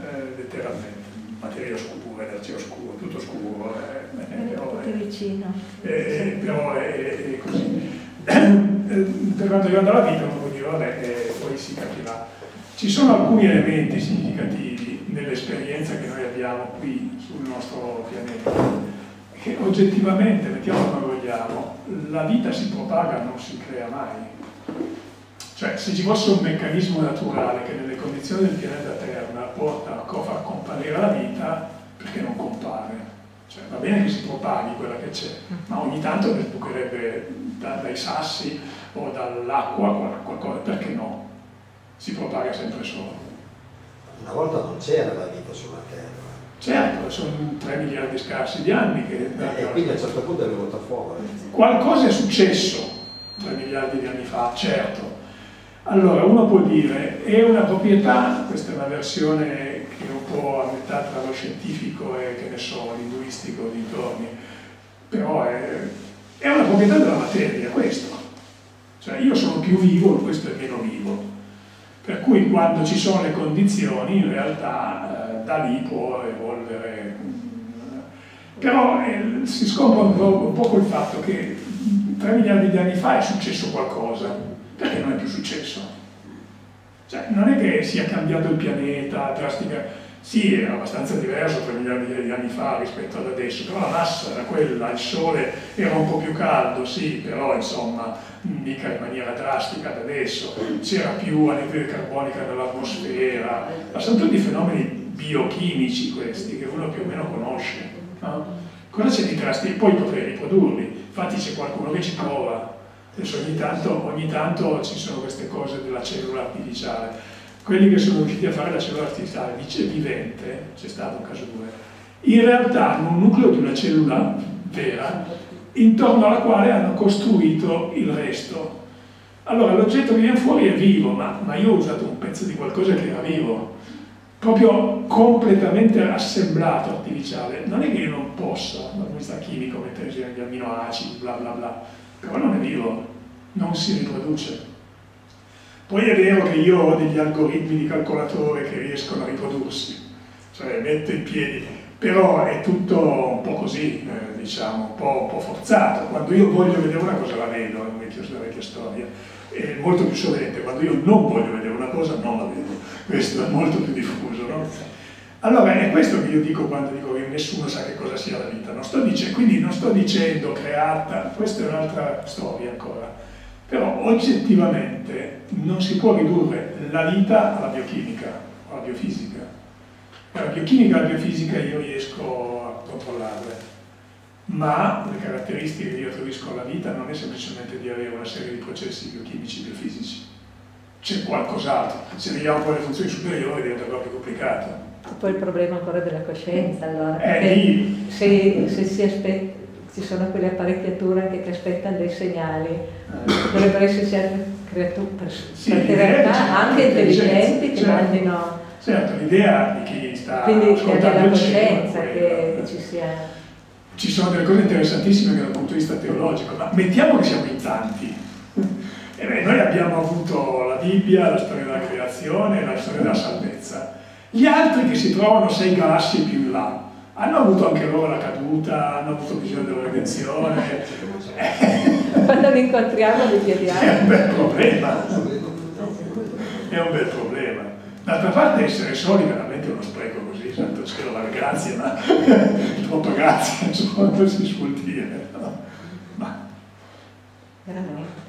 [SPEAKER 1] eh, letteralmente, materia oscura, energia oscura, tutto scuro, eh, eh, però, è, vicino. Eh, però è, è, così. per quanto riguarda la vita, uno può dire, vabbè, eh, poi si capirà. Ci sono alcuni elementi significativi nell'esperienza che noi abbiamo qui sul nostro pianeta, che oggettivamente, mettiamo come vogliamo, la vita si propaga, non si crea mai. Cioè, se ci fosse un meccanismo naturale che nelle condizioni del pianeta Terra porta a far comparire la vita, perché non compare? Cioè, va bene che si propaghi quella che c'è, ma ogni tanto sbucherebbe da, dai sassi o dall'acqua qualcosa, perché no? Si propaga sempre solo.
[SPEAKER 6] Una volta non c'era la vita sulla Terra.
[SPEAKER 1] Certo, sono 3 miliardi scarsi di anni che...
[SPEAKER 6] Eh, e quindi a un certo punto è venuta fuori.
[SPEAKER 1] Qualcosa è successo 3 miliardi di anni fa, certo. Allora, uno può dire, è una proprietà, questa è una versione po' a metà tra lo scientifico e, che ne so, linguistico dintorni, però è, è una proprietà della materia, questo. Cioè io sono più vivo, questo è meno vivo. Per cui quando ci sono le condizioni, in realtà eh, da lì può evolvere. Però eh, si scopre un un po' col fatto che 3 miliardi di anni fa è successo qualcosa, perché non è più successo? Cioè, non è che sia cambiato il pianeta drasticamente, sì, era abbastanza diverso 3 miliardi di anni fa rispetto ad adesso, però la massa era quella, il sole era un po' più caldo, sì, però insomma mica in maniera drastica ad adesso, c'era più anidride carbonica nell'atmosfera, ma sono tutti fenomeni biochimici questi che uno più o meno conosce. No? Cosa c'è di drastico? Poi potrei riprodurli, infatti c'è qualcuno che ci prova, adesso ogni tanto, ogni tanto ci sono queste cose della cellula artificiale quelli che sono riusciti a fare la cellula artificiale vivente, c'è stato un caso due, in realtà hanno un nucleo di una cellula vera intorno alla quale hanno costruito il resto. Allora l'oggetto che viene fuori è vivo, ma, ma, io ho usato un pezzo di qualcosa che era vivo, proprio completamente assemblato artificiale. Non è che io non possa, dal punto di vista chimico, mettere gli amminoacidi, bla bla bla, però non è vivo, non si riproduce. Poi è vero che io ho degli algoritmi di calcolatore che riescono a riprodursi, cioè metto in piedi, però è tutto un po' così, eh, diciamo, un po', un po', forzato. Quando io voglio vedere una cosa la vedo, è una vecchia storia, è molto più sovente, quando io non voglio vedere una cosa non la vedo, questo è molto più diffuso. No? Allora è questo che io dico quando dico che nessuno sa che cosa sia la vita, non sto dicendo, quindi non sto dicendo creata, questa è un'altra storia ancora però oggettivamente non si può ridurre la vita alla biochimica o alla biofisica. La biochimica e la biofisica io riesco a controllarle, ma le caratteristiche che io attribuisco alla vita non è semplicemente di avere una serie di processi biochimici e biofisici. C'è qualcos'altro. Se vediamo poi le funzioni superiori diventa più complicato.
[SPEAKER 3] Poi il problema ancora della coscienza, allora.
[SPEAKER 1] Eh,
[SPEAKER 3] se, se si aspetta ci sono quelle apparecchiature che, che aspettano dei segnali, dovrebbero esserci creature,
[SPEAKER 1] sì,
[SPEAKER 3] realtà anche intelligenti che
[SPEAKER 1] certo,
[SPEAKER 3] mandino...
[SPEAKER 1] Certo, l'idea di chi sta
[SPEAKER 3] Quindi
[SPEAKER 1] ascoltando
[SPEAKER 3] la
[SPEAKER 1] coscienza
[SPEAKER 3] che, che ci sia...
[SPEAKER 1] Ci sono delle cose interessantissime dal punto di vista teologico, ma mettiamo che siamo in tanti. E beh, noi abbiamo avuto la Bibbia, la storia della creazione, la storia della salvezza. Gli altri che si trovano sei galassie più in là, hanno avuto anche loro la caduta, hanno avuto bisogno della redenzione.
[SPEAKER 3] Quando li incontriamo li chiediamo.
[SPEAKER 1] È un bel problema. È un bel problema. D'altra parte essere soli veramente è uno spreco così, santo cielo, vabbè, grazie, ma troppo grazie, insomma, così si suol dire. No? Ma...
[SPEAKER 3] Veramente.